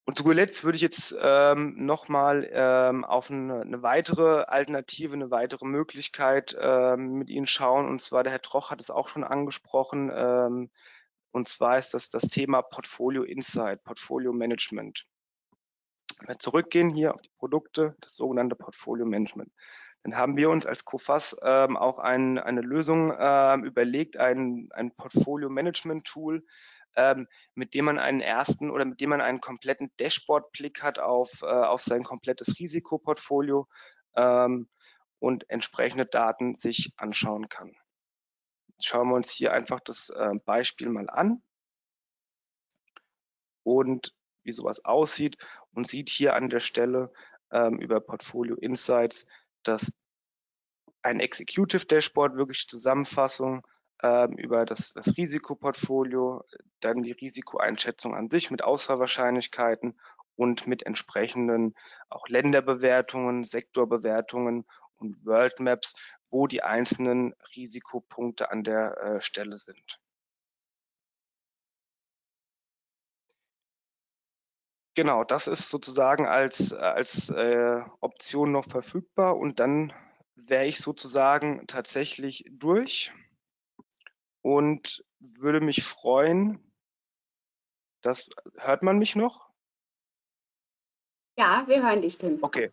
Und zu guter Letzt würde ich jetzt ähm, nochmal ähm, auf eine, eine, weitere Alternative, eine weitere Möglichkeit ähm, mit Ihnen schauen. Und zwar, der Herr Troch hat es auch schon angesprochen. Ähm, und zwar ist das das Thema Portfolio Insight, Portfolio Management. Wenn wir zurückgehen hier auf die Produkte, das sogenannte Portfolio Management dann haben wir uns als COFAS ähm, auch ein, eine Lösung ähm, überlegt, ein, ein Portfolio-Management-Tool, ähm, mit dem man einen ersten oder mit dem man einen kompletten Dashboard-Blick hat auf, äh, auf sein komplettes Risikoportfolio ähm, und entsprechende Daten sich anschauen kann. Jetzt schauen wir uns hier einfach das äh, Beispiel mal an und wie sowas aussieht und sieht hier an der Stelle ähm, über Portfolio Insights, dass ein Executive Dashboard, wirklich Zusammenfassung ähm, über das, das Risikoportfolio, dann die Risikoeinschätzung an sich mit Ausfallwahrscheinlichkeiten und mit entsprechenden auch Länderbewertungen, Sektorbewertungen und World Maps, wo die einzelnen Risikopunkte an der äh, Stelle sind. Genau, das ist sozusagen als, als äh, Option noch verfügbar und dann wäre ich sozusagen tatsächlich durch und würde mich freuen, das hört man mich noch? Ja, wir hören dich, Tim. Okay,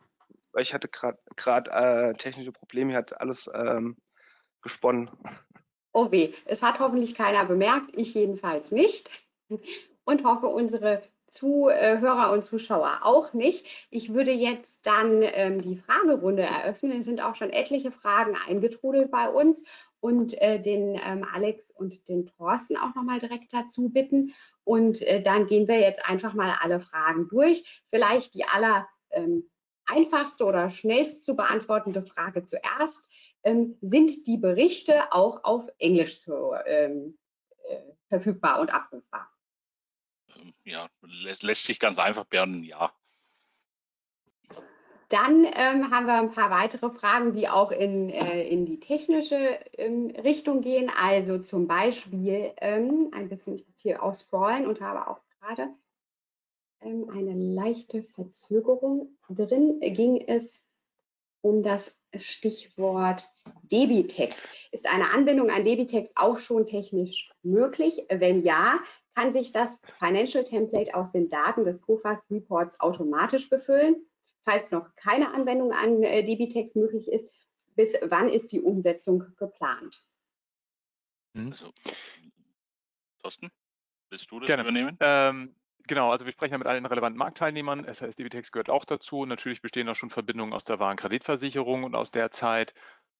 ich hatte gerade äh, technische Probleme, hier hat alles ähm, gesponnen. Oh weh, es hat hoffentlich keiner bemerkt, ich jedenfalls nicht und hoffe, unsere Zuhörer und Zuschauer auch nicht. Ich würde jetzt dann ähm, die Fragerunde eröffnen. Es sind auch schon etliche Fragen eingetrudelt bei uns und äh, den ähm, Alex und den Thorsten auch nochmal direkt dazu bitten. Und äh, dann gehen wir jetzt einfach mal alle Fragen durch. Vielleicht die aller ähm, einfachste oder schnellst zu beantwortende Frage zuerst. Ähm, sind die Berichte auch auf Englisch zu, ähm, äh, verfügbar und abrufbar? Ja, lässt, lässt sich ganz einfach beantworten, ja. Dann ähm, haben wir ein paar weitere Fragen, die auch in, äh, in die technische ähm, Richtung gehen. Also zum Beispiel ähm, ein bisschen, ich muss hier ausscrollen und habe auch gerade ähm, eine leichte Verzögerung drin. Ging es um das Stichwort Debitex. Ist eine Anbindung an Debitex auch schon technisch möglich? Wenn ja, kann sich das Financial Template aus den Daten des COFAS Reports automatisch befüllen. Falls noch keine Anwendung an äh, Debitex möglich ist, bis wann ist die Umsetzung geplant? Also, Thorsten, willst du das Gerne. übernehmen? Ähm, genau, also wir sprechen ja mit allen relevanten Marktteilnehmern. SAS Debitex gehört auch dazu. Natürlich bestehen auch schon Verbindungen aus der Warenkreditversicherung und aus der Zeit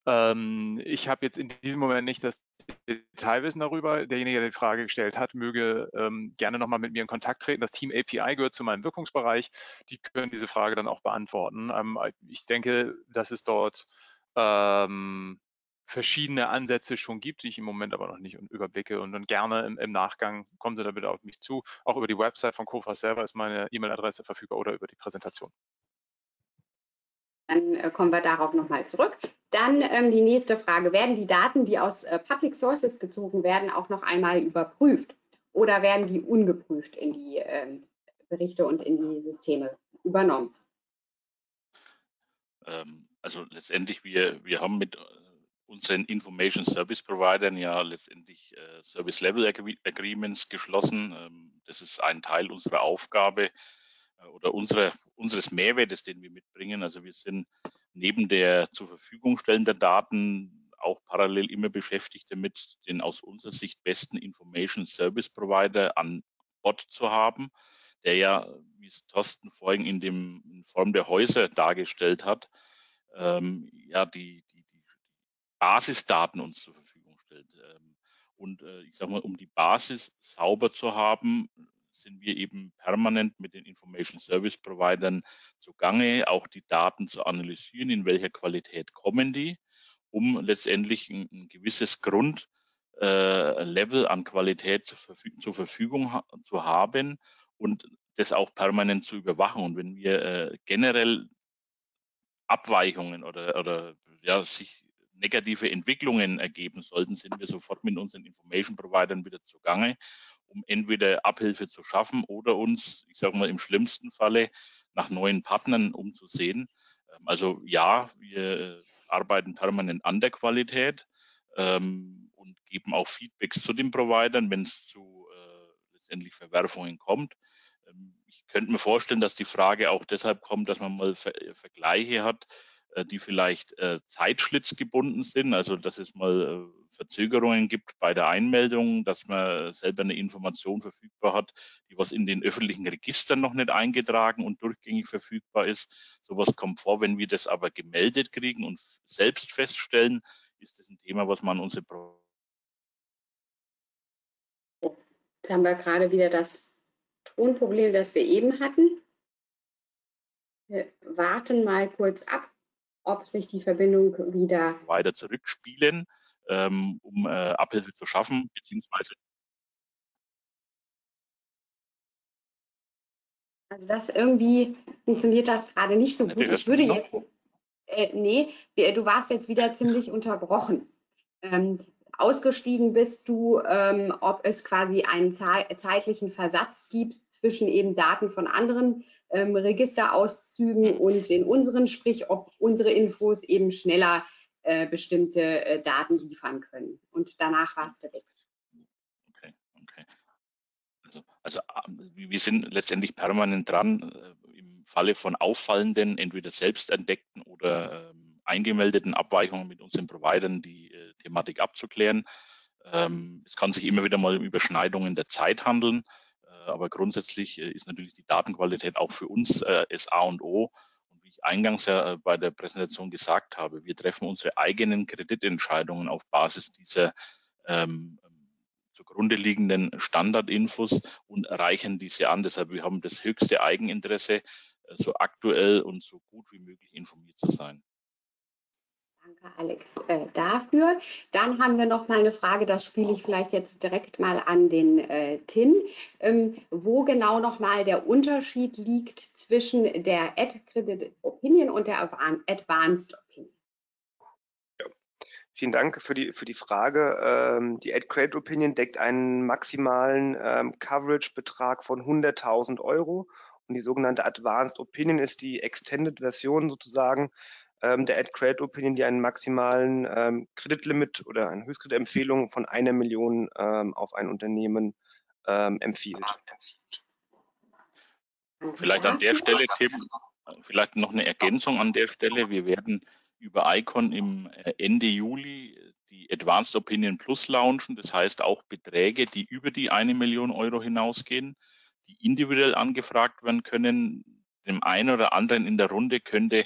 ähm, ich habe jetzt in diesem Moment nicht das Detailwissen darüber. Derjenige, der die Frage gestellt hat, möge ähm, gerne nochmal mit mir in Kontakt treten. Das Team API gehört zu meinem Wirkungsbereich. Die können diese Frage dann auch beantworten. Ähm, ich denke, dass es dort ähm, verschiedene Ansätze schon gibt, die ich im Moment aber noch nicht überblicke. Und dann gerne im, im, Nachgang kommen Sie da bitte auf mich zu. Auch über die Website von COFAS selber ist meine E-Mail-Adresse verfügbar oder über die Präsentation. Dann äh, kommen wir darauf nochmal zurück. Dann ähm, die nächste Frage. Werden die Daten, die aus äh, Public Sources gezogen werden, auch noch einmal überprüft? Oder werden die ungeprüft in die ähm, Berichte und in die Systeme übernommen? Ähm, also letztendlich, wir, wir haben mit äh, unseren Information Service Providern ja letztendlich äh, Service Level Agreements geschlossen. Ähm, das ist ein Teil unserer Aufgabe oder unsere, unseres Mehrwertes, den wir mitbringen. Also wir sind neben der zur Verfügung stellen der Daten auch parallel immer beschäftigt damit, den aus unserer Sicht besten Information Service Provider an Bord zu haben, der ja, wie es Thorsten vorhin in, dem, in Form der Häuser dargestellt hat, ähm, ja, die, die, die Basisdaten uns zur Verfügung stellt. Ähm, und äh, ich sage mal, um die Basis sauber zu haben, sind wir eben permanent mit den Information Service Providern zugange, auch die Daten zu analysieren, in welcher Qualität kommen die, um letztendlich ein, ein gewisses Grundlevel äh, an Qualität zur, Verfüg zur Verfügung ha zu haben und das auch permanent zu überwachen. Und wenn wir äh, generell Abweichungen oder, oder ja, sich negative Entwicklungen ergeben sollten, sind wir sofort mit unseren Information Providern wieder zugange, um entweder Abhilfe zu schaffen oder uns, ich sage mal, im schlimmsten Falle nach neuen Partnern umzusehen. Ähm, also ja, wir arbeiten permanent an der Qualität ähm, und geben auch Feedbacks zu den Providern, wenn es zu äh, letztendlich Verwerfungen kommt. Ähm, ich könnte mir vorstellen, dass die Frage auch deshalb kommt, dass man mal Ver Vergleiche hat äh, die vielleicht äh, zeitschlitzgebunden sind, also dass es mal äh, Verzögerungen gibt bei der Einmeldung, dass man selber eine Information verfügbar hat, die was in den öffentlichen Registern noch nicht eingetragen und durchgängig verfügbar ist. Sowas kommt vor. Wenn wir das aber gemeldet kriegen und selbst feststellen, ist das ein Thema, was man unsere Pro Jetzt haben wir gerade wieder das Tonproblem, das wir eben hatten. Wir warten mal kurz ab ob sich die Verbindung wieder weiter zurückspielen, ähm, um äh, Abhilfe zu schaffen, beziehungsweise Also das irgendwie funktioniert das gerade nicht so gut. Ich würde jetzt, äh, nee, du warst jetzt wieder ziemlich unterbrochen. Ähm, ausgestiegen bist du, ähm, ob es quasi einen zeitlichen Versatz gibt zwischen eben Daten von anderen ähm, Registerauszügen und in unseren, sprich, ob unsere Infos eben schneller äh, bestimmte äh, Daten liefern können. Und danach warst du weg. Okay, okay. Also, also ähm, wir sind letztendlich permanent dran, äh, im Falle von auffallenden, entweder selbst entdeckten oder ähm, eingemeldeten Abweichungen mit unseren Providern die äh, Thematik abzuklären. Ähm, es kann sich immer wieder mal um Überschneidungen der Zeit handeln. Äh, aber grundsätzlich äh, ist natürlich die Datenqualität auch für uns äh, das A und O. Und wie ich eingangs ja bei der Präsentation gesagt habe, wir treffen unsere eigenen Kreditentscheidungen auf Basis dieser ähm, zugrunde liegenden Standardinfos und reichen diese an. Deshalb wir haben das höchste Eigeninteresse, so aktuell und so gut wie möglich informiert zu sein. Alex, äh, dafür. Dann haben wir noch mal eine Frage, das spiele ich vielleicht jetzt direkt mal an den äh, Tim, ähm, wo genau noch mal der Unterschied liegt zwischen der Ad Credit Opinion und der Advanced Opinion. Ja. Vielen Dank für die, für die Frage. Ähm, die Ad Credit Opinion deckt einen maximalen ähm, Coverage-Betrag von 100.000 Euro und die sogenannte Advanced Opinion ist die Extended-Version sozusagen ähm, der Ad Credit Opinion, die einen maximalen ähm, Kreditlimit oder eine Höchstkreditempfehlung von einer Million ähm, auf ein Unternehmen ähm, empfiehlt. Vielleicht an der Stelle, Tim, vielleicht noch eine Ergänzung an der Stelle. Wir werden über Icon im äh, Ende Juli die Advanced Opinion Plus launchen. Das heißt auch Beträge, die über die eine Million Euro hinausgehen, die individuell angefragt werden können. Dem einen oder anderen in der Runde könnte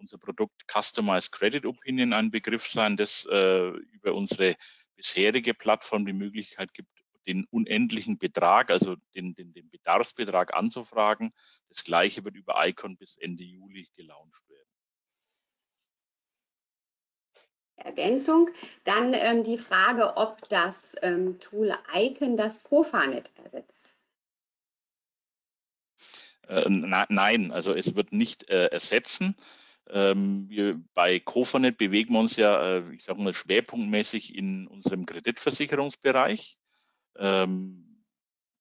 unser Produkt Customized Credit Opinion ein Begriff sein, das äh, über unsere bisherige Plattform die Möglichkeit gibt, den unendlichen Betrag, also den, den, den Bedarfsbetrag anzufragen. Das gleiche wird über Icon bis Ende Juli gelauncht werden. Ergänzung. Dann ähm, die Frage, ob das ähm, Tool Icon das Cofanet ersetzt. Äh, na, nein, also es wird nicht äh, ersetzen. Ähm, wir, bei Cofanet bewegen wir uns ja, äh, ich sage mal, schwerpunktmäßig in unserem Kreditversicherungsbereich. Ähm,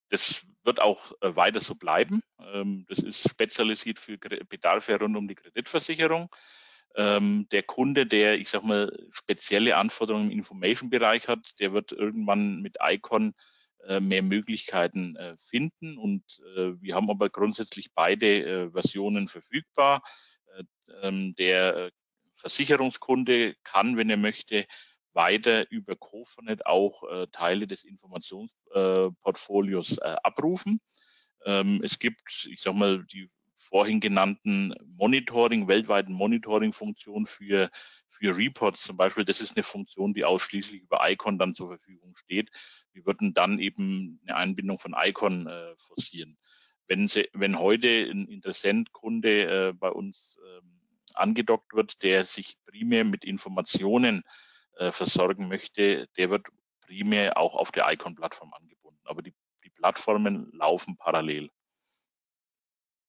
das wird auch äh, weiter so bleiben. Ähm, das ist spezialisiert für Bedarfe rund um die Kreditversicherung. Der Kunde, der, ich sag mal, spezielle Anforderungen im Information-Bereich hat, der wird irgendwann mit Icon äh, mehr Möglichkeiten finden. Und wir haben aber grundsätzlich beide Versionen verfügbar. Ähm, der Versicherungskunde kann, wenn er möchte, weiter über Cofonet auch Teile des Informationsportfolios abrufen. Ähm, es gibt, ich sag mal, die vorhin genannten Monitoring, weltweiten Monitoring-Funktion für, für Reports zum Beispiel. Das ist eine Funktion, die ausschließlich über Icon dann zur Verfügung steht. Wir würden dann eben eine Einbindung von Icon äh, forcieren. Wenn, sie, wenn heute ein Interessent, Kunde äh, bei uns ähm, angedockt wird, der sich primär mit Informationen äh, versorgen möchte, der wird primär auch auf der Icon-Plattform angebunden. Aber die, die Plattformen laufen parallel.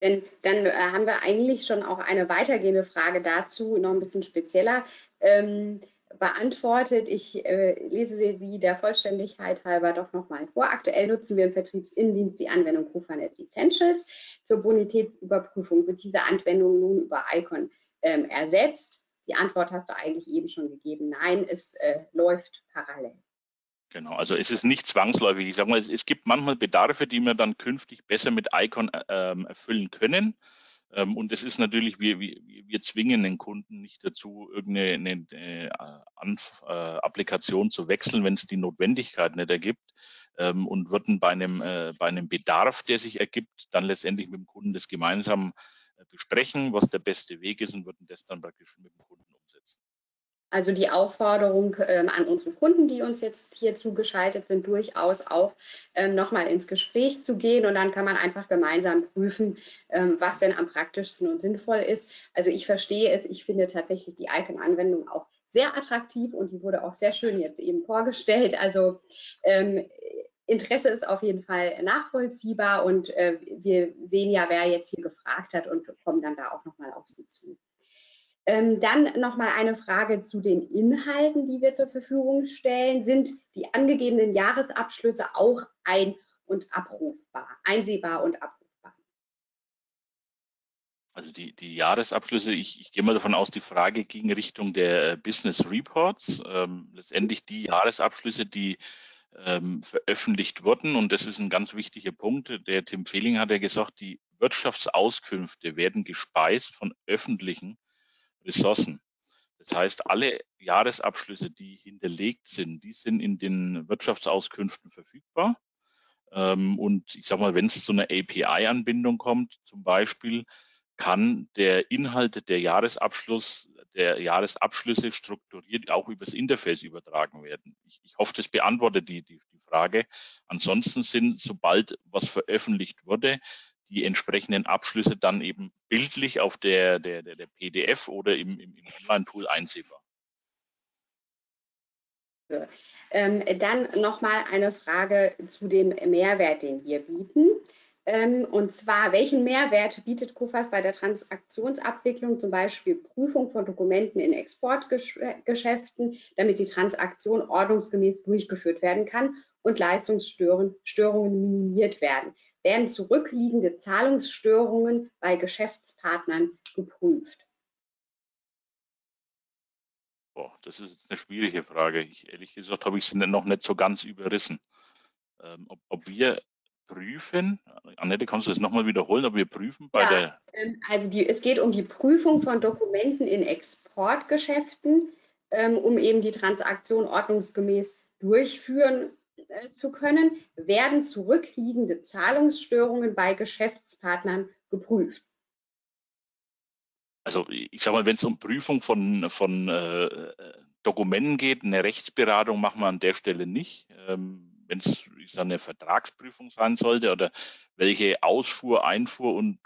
Denn dann äh, haben wir eigentlich schon auch eine weitergehende Frage dazu, noch ein bisschen spezieller ähm, beantwortet. Ich äh, lese sie der Vollständigkeit halber doch nochmal vor. Aktuell nutzen wir im Vertriebsinnendienst die Anwendung Profanet Essentials. Zur Bonitätsüberprüfung wird diese Anwendung nun über Icon ähm, ersetzt. Die Antwort hast du eigentlich eben schon gegeben. Nein, es äh, läuft parallel. Genau, also es ist nicht zwangsläufig. Ich sage mal, es, es, gibt manchmal Bedarfe, die wir dann künftig besser mit Icon äh, ähm, erfüllen können. Ähm, und es ist natürlich, wir, wir, wir zwingen den Kunden nicht dazu, irgendeine eine, eine Anf äh, Applikation zu wechseln, wenn es die Notwendigkeit nicht ergibt. Ähm, und würden bei einem, äh, bei einem Bedarf, der sich ergibt, dann letztendlich mit dem Kunden das gemeinsam äh, besprechen, was der beste Weg ist und würden das dann praktisch mit dem Kunden umsetzen. Also die Aufforderung ähm, an unsere Kunden, die uns jetzt hier zugeschaltet sind, durchaus auch ähm, nochmal ins Gespräch zu gehen und dann kann man einfach gemeinsam prüfen, ähm, was denn am praktischsten und sinnvoll ist. Also ich verstehe es, ich finde tatsächlich die Icon-Anwendung auch sehr attraktiv und die wurde auch sehr schön jetzt eben vorgestellt. Also ähm, Interesse ist auf jeden Fall nachvollziehbar und äh, wir sehen ja, wer jetzt hier gefragt hat und kommen dann da auch nochmal auf Sie zu. Ähm, dann nochmal eine Frage zu den Inhalten, die wir zur Verfügung stellen. Sind die angegebenen Jahresabschlüsse auch ein- und abrufbar, einsehbar und abrufbar? Also die, die Jahresabschlüsse, ich, ich gehe mal davon aus, die Frage ging Richtung der Business Reports. Ähm, letztendlich die Jahresabschlüsse, die ähm, veröffentlicht wurden. Und das ist ein ganz wichtiger Punkt. Der Tim Fehling hat ja gesagt, die Wirtschaftsauskünfte werden gespeist von öffentlichen Ressourcen. Das heißt, alle Jahresabschlüsse, die hinterlegt sind, die sind in den Wirtschaftsauskünften verfügbar. Ähm, und ich sage mal, wenn es zu einer API-Anbindung kommt, zum Beispiel, kann der Inhalt der Jahresabschluss, der Jahresabschlüsse strukturiert auch übers Interface übertragen werden. Ich, ich hoffe, das beantwortet die, die, die Frage. Ansonsten sind, sobald was veröffentlicht wurde, die entsprechenden Abschlüsse dann eben bildlich auf der, der, der, der PDF oder im, im, im Online-Tool einsehbar. Ähm, dann nochmal eine Frage zu dem Mehrwert, den wir bieten. Ähm, und zwar, welchen Mehrwert bietet COFAS bei der Transaktionsabwicklung, zum Beispiel Prüfung von Dokumenten in Exportgeschäften, damit die Transaktion ordnungsgemäß durchgeführt werden kann und Leistungsstörungen minimiert werden? werden zurückliegende Zahlungsstörungen bei Geschäftspartnern geprüft? Boah, das ist jetzt eine schwierige Frage. Ich, ehrlich gesagt habe ich sie noch nicht so ganz überrissen. Ähm, ob, ob, wir prüfen, Annette, kannst du das nochmal wiederholen, ob wir prüfen bei ja, der. Ähm, also die, es geht um die Prüfung von Dokumenten in Exportgeschäften, ähm, um eben die Transaktion ordnungsgemäß durchführen äh, zu können, werden zurückliegende Zahlungsstörungen bei Geschäftspartnern geprüft. Also ich sage mal, wenn es um Prüfung von, von äh, Dokumenten geht, eine Rechtsberatung machen wir an der Stelle nicht. Ähm, wenn es eine Vertragsprüfung sein sollte oder welche Ausfuhr, Einfuhr und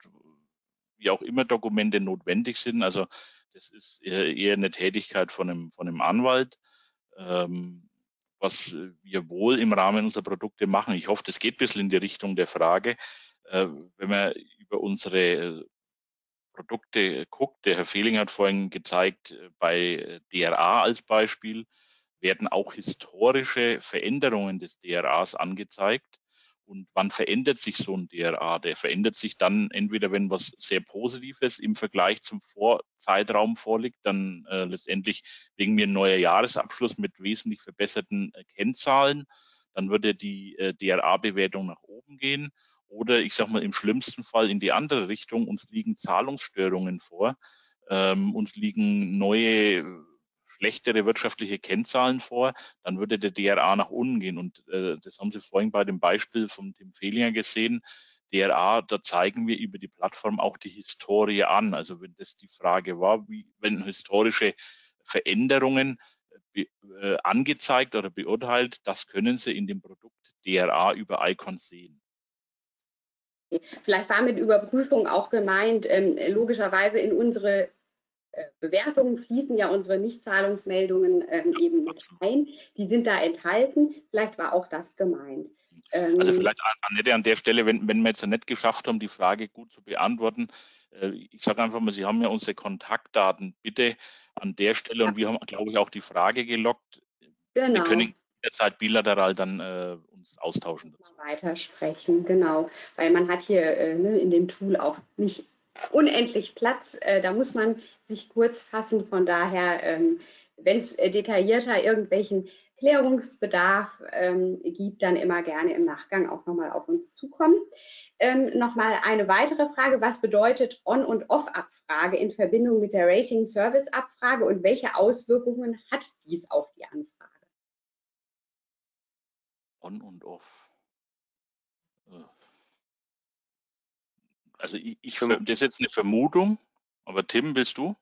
wie auch immer Dokumente notwendig sind. Also das ist eher eine Tätigkeit von einem, von einem Anwalt. Ähm, was wir wohl im Rahmen unserer Produkte machen. Ich hoffe, das geht ein bisschen in die Richtung der Frage, äh, wenn wir über unsere Produkte guckt, der Herr Fehling hat vorhin gezeigt, bei DRA als Beispiel werden auch historische Veränderungen des DRAs angezeigt. Und wann verändert sich so ein DRA? Der verändert sich dann entweder, wenn was sehr Positives im Vergleich zum Vorzeitraum vorliegt, dann äh, letztendlich wegen mir neuer Jahresabschluss mit wesentlich verbesserten äh, Kennzahlen, dann würde die äh, DRA-Bewertung nach oben gehen. Oder ich sage mal im schlimmsten Fall in die andere Richtung, uns liegen Zahlungsstörungen vor, ähm, uns liegen neue schlechtere wirtschaftliche Kennzahlen vor, dann würde der DRA nach unten gehen. Und äh, das haben Sie vorhin bei dem Beispiel von Tim Fehlinger gesehen. DRA, da zeigen wir über die Plattform auch die Historie an. Also wenn das die Frage war, wie, wenn historische Veränderungen äh, äh angezeigt oder beurteilt, das können Sie in dem Produkt DRA über Icon sehen. Vielleicht war mit Überprüfung auch gemeint, ähm, logischerweise in unsere Bewertungen fließen ja unsere Nichtzahlungsmeldungen ähm, eben mit ein. Die sind da enthalten. Vielleicht war auch das gemeint. Ähm, also vielleicht, Annette, an der Stelle, wenn, wenn wir jetzt nicht geschafft haben, die Frage gut zu beantworten, äh, ich sage einfach mal, Sie haben ja unsere Kontaktdaten. Bitte an der Stelle, und wir haben, glaube ich, auch die Frage gelockt. Genau. Wir können derzeit bilateral dann äh, uns austauschen dazu. Weitersprechen, genau. Weil man hat hier äh, ne, in dem Tool auch nicht unendlich Platz. Äh, da muss man sich kurz fassen. Von daher, ähm, wenn es äh, detaillierter irgendwelchen Klärungsbedarf ähm, gibt, dann immer gerne im Nachgang auch nochmal auf uns zukommen. Ähm, nochmal eine weitere Frage. Was bedeutet On- und Off-Abfrage in Verbindung mit der Rating-Service-Abfrage und welche Auswirkungen hat dies auf die Anfrage? On und Off. Also ich, ich das ist jetzt eine Vermutung, aber Tim, bist du?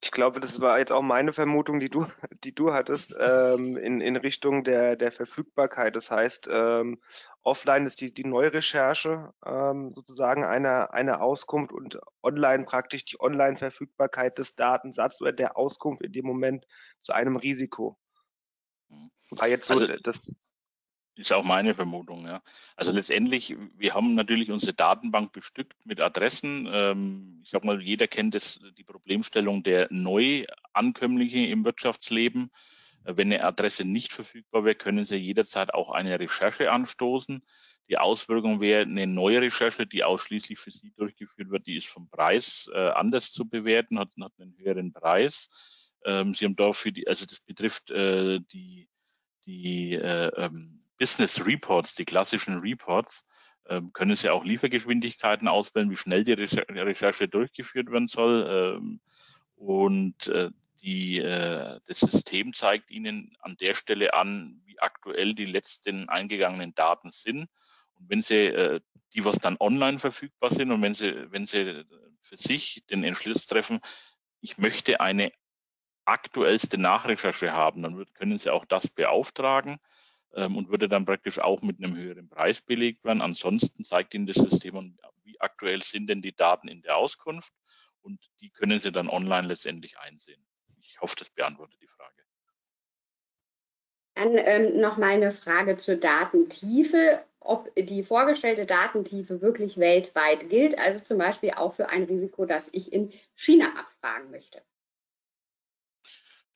Ich glaube, das war jetzt auch meine Vermutung, die du, die du hattest, ähm, in, in Richtung der, der Verfügbarkeit. Das heißt, ähm, offline ist die, die Neurecherche ähm, sozusagen eine, eine Auskunft und online praktisch die Online-Verfügbarkeit des Datensatzes oder der Auskunft in dem Moment zu einem Risiko. Hm. War jetzt so also, das, ist auch meine Vermutung, ja. Also letztendlich, wir haben natürlich unsere Datenbank bestückt mit Adressen. Ähm, ich sag mal, jeder kennt das, die Problemstellung der Neuankömmlinge im Wirtschaftsleben. Äh, wenn eine Adresse nicht verfügbar wäre, können Sie jederzeit auch eine Recherche anstoßen. Die Auswirkung wäre eine neue Recherche, die ausschließlich für Sie durchgeführt wird. Die ist vom Preis äh, anders zu bewerten, hat, hat einen höheren Preis. Ähm, Sie haben dafür die, also das betrifft äh, die die äh, ähm, Business Reports, die klassischen Reports, ähm, können Sie auch Liefergeschwindigkeiten auswählen, wie schnell die Recherche durchgeführt werden soll. Ähm, und äh, die, äh, das System zeigt Ihnen an der Stelle an, wie aktuell die letzten eingegangenen Daten sind. Und wenn Sie äh, die, was dann online verfügbar sind und wenn Sie, wenn Sie für sich den Entschluss treffen, ich möchte eine aktuellste Nachrecherche haben, dann können Sie auch das beauftragen ähm, und würde dann praktisch auch mit einem höheren Preis belegt werden. Ansonsten zeigt Ihnen das System, wie aktuell sind denn die Daten in der Auskunft und die können Sie dann online letztendlich einsehen. Ich hoffe, das beantwortet die Frage. Dann ähm, noch mal eine Frage zur Datentiefe, ob die vorgestellte Datentiefe wirklich weltweit gilt, also zum Beispiel auch für ein Risiko, das ich in China abfragen möchte.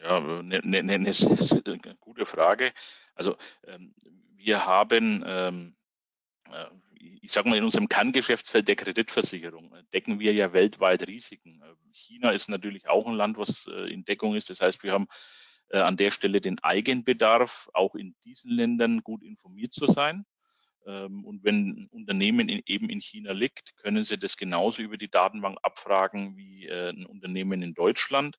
Ja, eine, eine, eine gute Frage. Also ähm, wir haben, ähm, äh, ich sage mal, in unserem Kerngeschäftsfeld der Kreditversicherung äh, decken wir ja weltweit Risiken. Äh, China ist natürlich auch ein Land, was in Deckung ist. Das heißt, wir haben an der Stelle den Eigenbedarf, auch in diesen Ländern gut informiert zu sein. Ähm, und wenn ein Unternehmen in, eben in China liegt, können Sie das genauso über die Datenbank abfragen wie ein Unternehmen in Deutschland.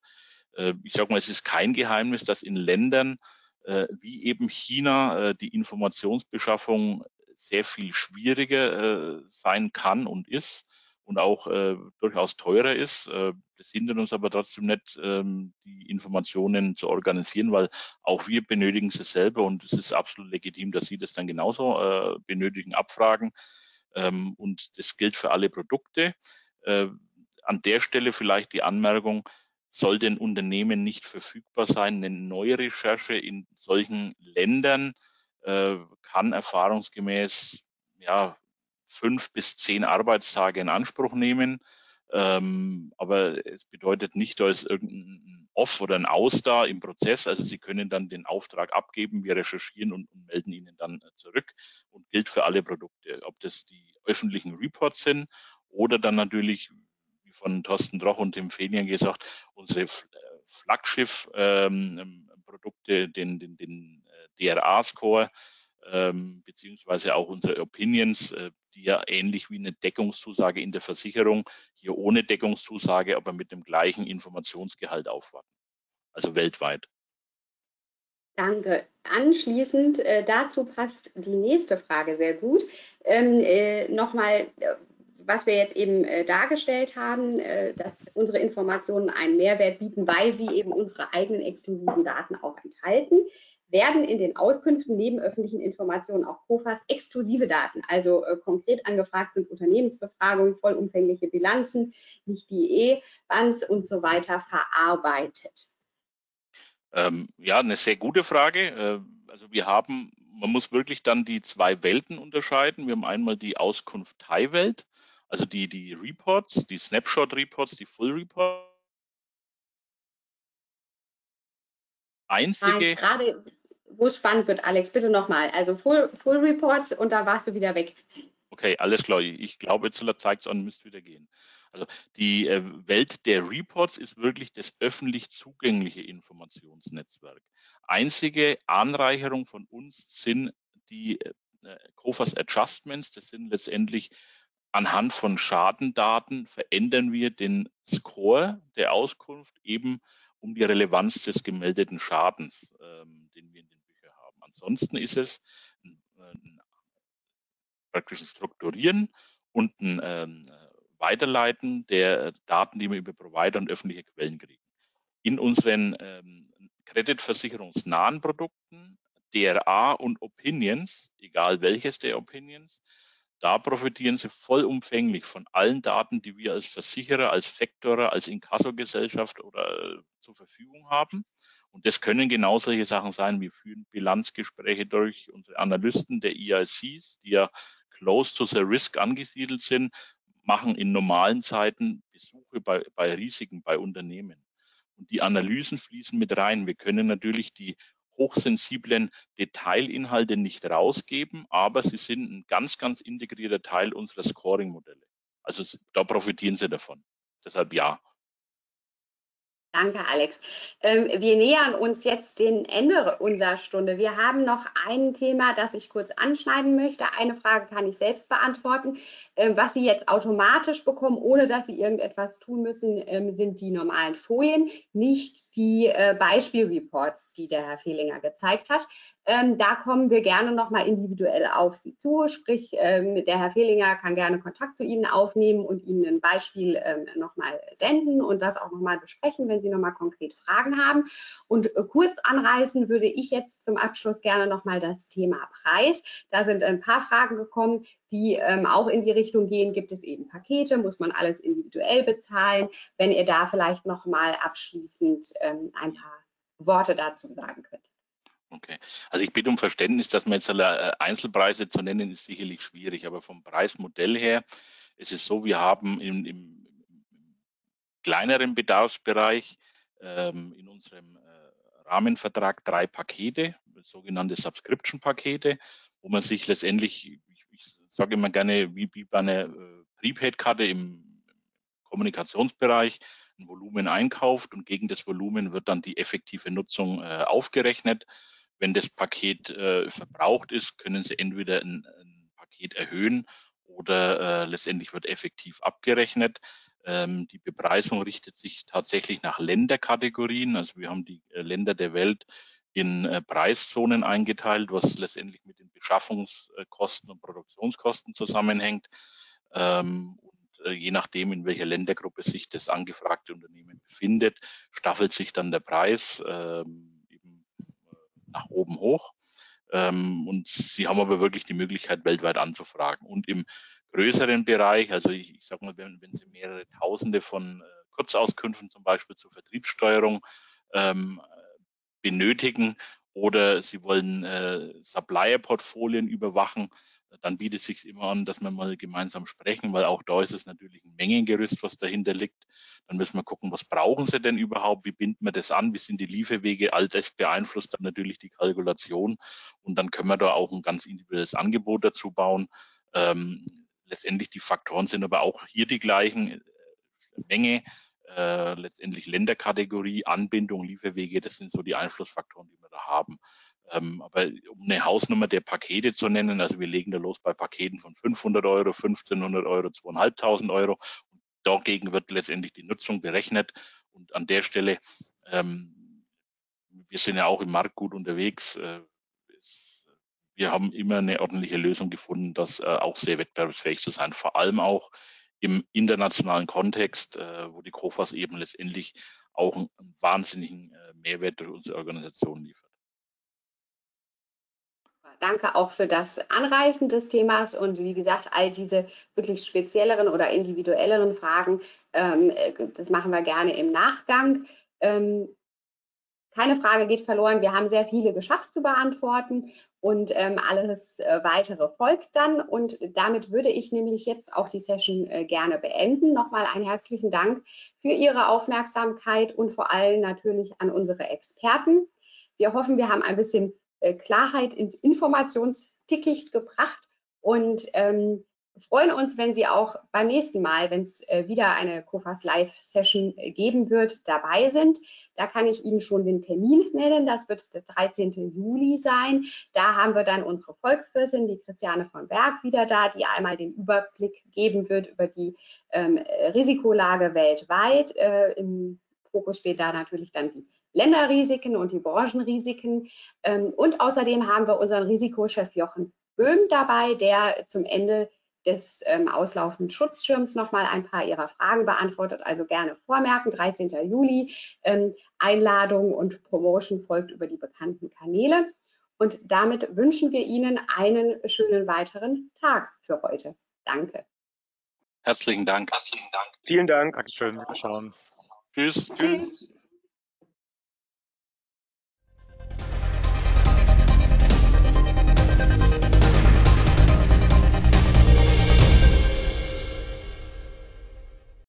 Äh, ich sage mal, es ist kein Geheimnis, dass in Ländern äh, wie eben China äh, die Informationsbeschaffung sehr viel schwieriger sein kann und ist und auch durchaus teurer ist. Das hindert uns aber trotzdem nicht, ähm, die Informationen zu organisieren, weil auch wir benötigen sie selber und es ist absolut legitim, dass Sie das dann genauso benötigen, abfragen. Ähm, und das gilt für alle Produkte. An der Stelle vielleicht die Anmerkung, sollte ein Unternehmen nicht verfügbar sein. Eine neue Recherche in solchen Ländern äh, kann erfahrungsgemäß ja, fünf bis zehn Arbeitstage in Anspruch nehmen. Ähm, aber es bedeutet nicht, da ist irgendein Off oder ein Aus da im Prozess. Also Sie können dann den Auftrag abgeben, wir recherchieren und, und melden Ihnen dann äh, zurück und gilt für alle Produkte. Ob das die öffentlichen Reports sind oder dann natürlich, von Thorsten Droch und Tim Fenian gesagt, unsere äh, Flaggschiff-Produkte, ähm, den, den, den äh, DRA-Score, ähm, beziehungsweise auch unsere Opinions, äh, die ja ähnlich wie eine Deckungszusage in der Versicherung, hier ohne Deckungszusage, aber mit dem gleichen Informationsgehalt aufwarten. Also weltweit. Danke. Anschließend äh, dazu passt die nächste Frage sehr gut. Ähm, äh, Nochmal, was wir jetzt eben äh, dargestellt haben, äh, dass unsere Informationen einen Mehrwert bieten, weil sie eben unsere eigenen exklusiven Daten auch enthalten werden in den Auskünften neben öffentlichen Informationen auch COFAS exklusive Daten, also äh, konkret angefragt sind Unternehmensbefragungen, vollumfängliche Bilanzen, nicht die E-Bands und so weiter verarbeitet? Ähm, ja, eine sehr gute Frage. Äh, also wir haben, man muss wirklich dann die zwei Welten unterscheiden. Wir haben einmal die Auskunft Thai-Welt, also die, die Reports, die Snapshot-Reports, die Full-Reports. Einzige. Nein, gerade wo es spannend wird, Alex, bitte nochmal. Also Full, Full Reports und da warst du wieder weg. Okay, alles klar. Ich glaube, jetzt zeigt es an, müsste wieder gehen. Also die äh, Welt der Reports ist wirklich das öffentlich zugängliche Informationsnetzwerk. Einzige Anreicherung von uns sind die äh, COFAS Adjustments. Das sind letztendlich anhand von Schadendaten verändern wir den Score der Auskunft eben um die Relevanz des gemeldeten Schadens, ähm, den wir in den Ansonsten ist es ein, praktisch ein Strukturieren und ein ähm, Weiterleiten der Daten, die wir über Provider und öffentliche Quellen kriegen. In unseren ähm, kreditversicherungsnahen Produkten, DRA und Opinions, egal welches der Opinions, da profitieren sie vollumfänglich von allen Daten, die wir als Versicherer, als Faktorer, als Inkassogesellschaft oder äh, zur Verfügung haben. Und das können genau solche Sachen sein. Wir führen Bilanzgespräche durch unsere Analysten der EICs, die ja close to the risk angesiedelt sind, machen in normalen Zeiten Besuche bei, bei Risiken bei Unternehmen. Und die Analysen fließen mit rein. Wir können natürlich die hochsensiblen Detailinhalte nicht rausgeben, aber sie sind ein ganz, ganz integrierter Teil unserer Scoring-Modelle. Also da profitieren sie davon. Deshalb ja. Danke, Alex. Ähm, wir nähern uns jetzt dem Ende unserer Stunde. Wir haben noch ein Thema, das ich kurz anschneiden möchte. Eine Frage kann ich selbst beantworten. Ähm, was Sie jetzt automatisch bekommen, ohne dass Sie irgendetwas tun müssen, ähm, sind die normalen Folien, nicht die äh, Beispielreports, die der Herr Fehlinger gezeigt hat. Ähm, da kommen wir gerne nochmal individuell auf Sie zu. Sprich, ähm, der Herr Fehlinger kann gerne Kontakt zu Ihnen aufnehmen und Ihnen ein Beispiel ähm, nochmal senden und das auch nochmal besprechen, wenn Sie nochmal konkret Fragen haben. Und äh, kurz anreißen würde ich jetzt zum Abschluss gerne nochmal das Thema Preis. Da sind ein paar Fragen gekommen, die ähm, auch in die Richtung gehen. Gibt es eben Pakete? Muss man alles individuell bezahlen? Wenn ihr da vielleicht nochmal abschließend ähm, ein paar Worte dazu sagen könnt. Okay. Also ich bitte um Verständnis, dass man jetzt äh, Einzelpreise zu nennen, ist sicherlich schwierig, aber vom Preismodell her ist es so, wir haben im, im kleineren Bedarfsbereich ähm, in unserem äh, Rahmenvertrag drei Pakete, sogenannte Subscription-Pakete, wo man sich letztendlich, ich, ich sage immer gerne, wie, wie bei einer äh, Prepaid-Karte im Kommunikationsbereich, ein Volumen einkauft und gegen das Volumen wird dann die effektive Nutzung äh, aufgerechnet. Wenn das Paket äh, verbraucht ist, können Sie entweder ein, ein Paket erhöhen oder äh, letztendlich wird effektiv abgerechnet. Ähm, die Bepreisung richtet sich tatsächlich nach Länderkategorien. Also wir haben die äh, Länder der Welt in äh, Preiszonen eingeteilt, was letztendlich mit den Beschaffungskosten und Produktionskosten zusammenhängt. Ähm, äh, je nachdem, in welcher Ländergruppe sich das angefragte Unternehmen befindet, staffelt sich dann der Preis. Ähm, nach oben hoch. Ähm, und sie haben aber wirklich die Möglichkeit, weltweit anzufragen. Und im größeren Bereich, also ich, ich sage mal, wenn, wenn Sie mehrere Tausende von äh, Kurzauskünften zum Beispiel zur Vertriebssteuerung ähm, benötigen oder Sie wollen äh, Supplier-Portfolien überwachen, dann bietet es sich immer an, dass wir mal gemeinsam sprechen, weil auch da ist es natürlich ein Mengengerüst, was dahinter liegt. Dann müssen wir gucken, was brauchen Sie denn überhaupt? Wie binden wir das an? Wie sind die Lieferwege? All das beeinflusst dann natürlich die Kalkulation. Und dann können wir da auch ein ganz individuelles Angebot dazu bauen. Ähm, letztendlich die Faktoren sind aber auch hier die gleichen. Menge, äh, letztendlich Länderkategorie, Anbindung, Lieferwege, das sind so die Einflussfaktoren, die wir da haben. Ähm, aber um eine Hausnummer der Pakete zu nennen, also wir legen da los bei Paketen von 500 Euro, 1500 Euro, 2500 Euro. Und dagegen wird letztendlich die Nutzung berechnet. Und an der Stelle, ähm, wir sind ja auch im Markt gut unterwegs. Äh, wir haben immer eine ordentliche Lösung gefunden, das äh, auch sehr wettbewerbsfähig zu sein. Vor allem auch im internationalen Kontext, äh, wo die COFAS eben letztendlich auch einen, wahnsinnigen Mehrwert durch unsere Organisation liefert. Danke auch für das Anreißen des Themas und wie gesagt, all diese wirklich spezielleren oder individuelleren Fragen, ähm, das machen wir gerne im Nachgang. Ähm, keine Frage geht verloren. Wir haben sehr viele geschafft zu beantworten und ähm, alles äh, weitere folgt dann. Und damit würde ich nämlich jetzt auch die Session äh, gerne beenden. Nochmal einen herzlichen Dank für Ihre Aufmerksamkeit und vor allem natürlich an unsere Experten. Wir hoffen, wir haben ein bisschen äh, Klarheit ins Informationsdickicht gebracht und ähm, freuen uns, wenn Sie auch beim nächsten Mal, wenn es äh, wieder eine COFAS Live Session äh, geben wird, dabei sind. Da kann ich Ihnen schon den Termin nennen. Das wird der 13. Juli sein. Da haben wir dann unsere Volkswirtin, die Christiane von Berg, wieder da, die einmal den Überblick geben wird über die ähm, Risikolage weltweit. Äh, Im Fokus steht da natürlich dann die Länderrisiken und die Branchenrisiken. Ähm, und außerdem haben wir unseren Risikochef Jochen Böhm dabei, der zum Ende des ähm, auslaufenden Schutzschirms nochmal ein paar Ihrer Fragen beantwortet. Also gerne vormerken, 13. Juli. Ähm, Einladung und Promotion folgt über die bekannten Kanäle. Und damit wünschen wir Ihnen einen schönen weiteren Tag für heute. Danke. Herzlichen Dank. Herzlichen Dank. Vielen Dank. Dankeschön. Wiederschauen. Tschüss. Tschüss.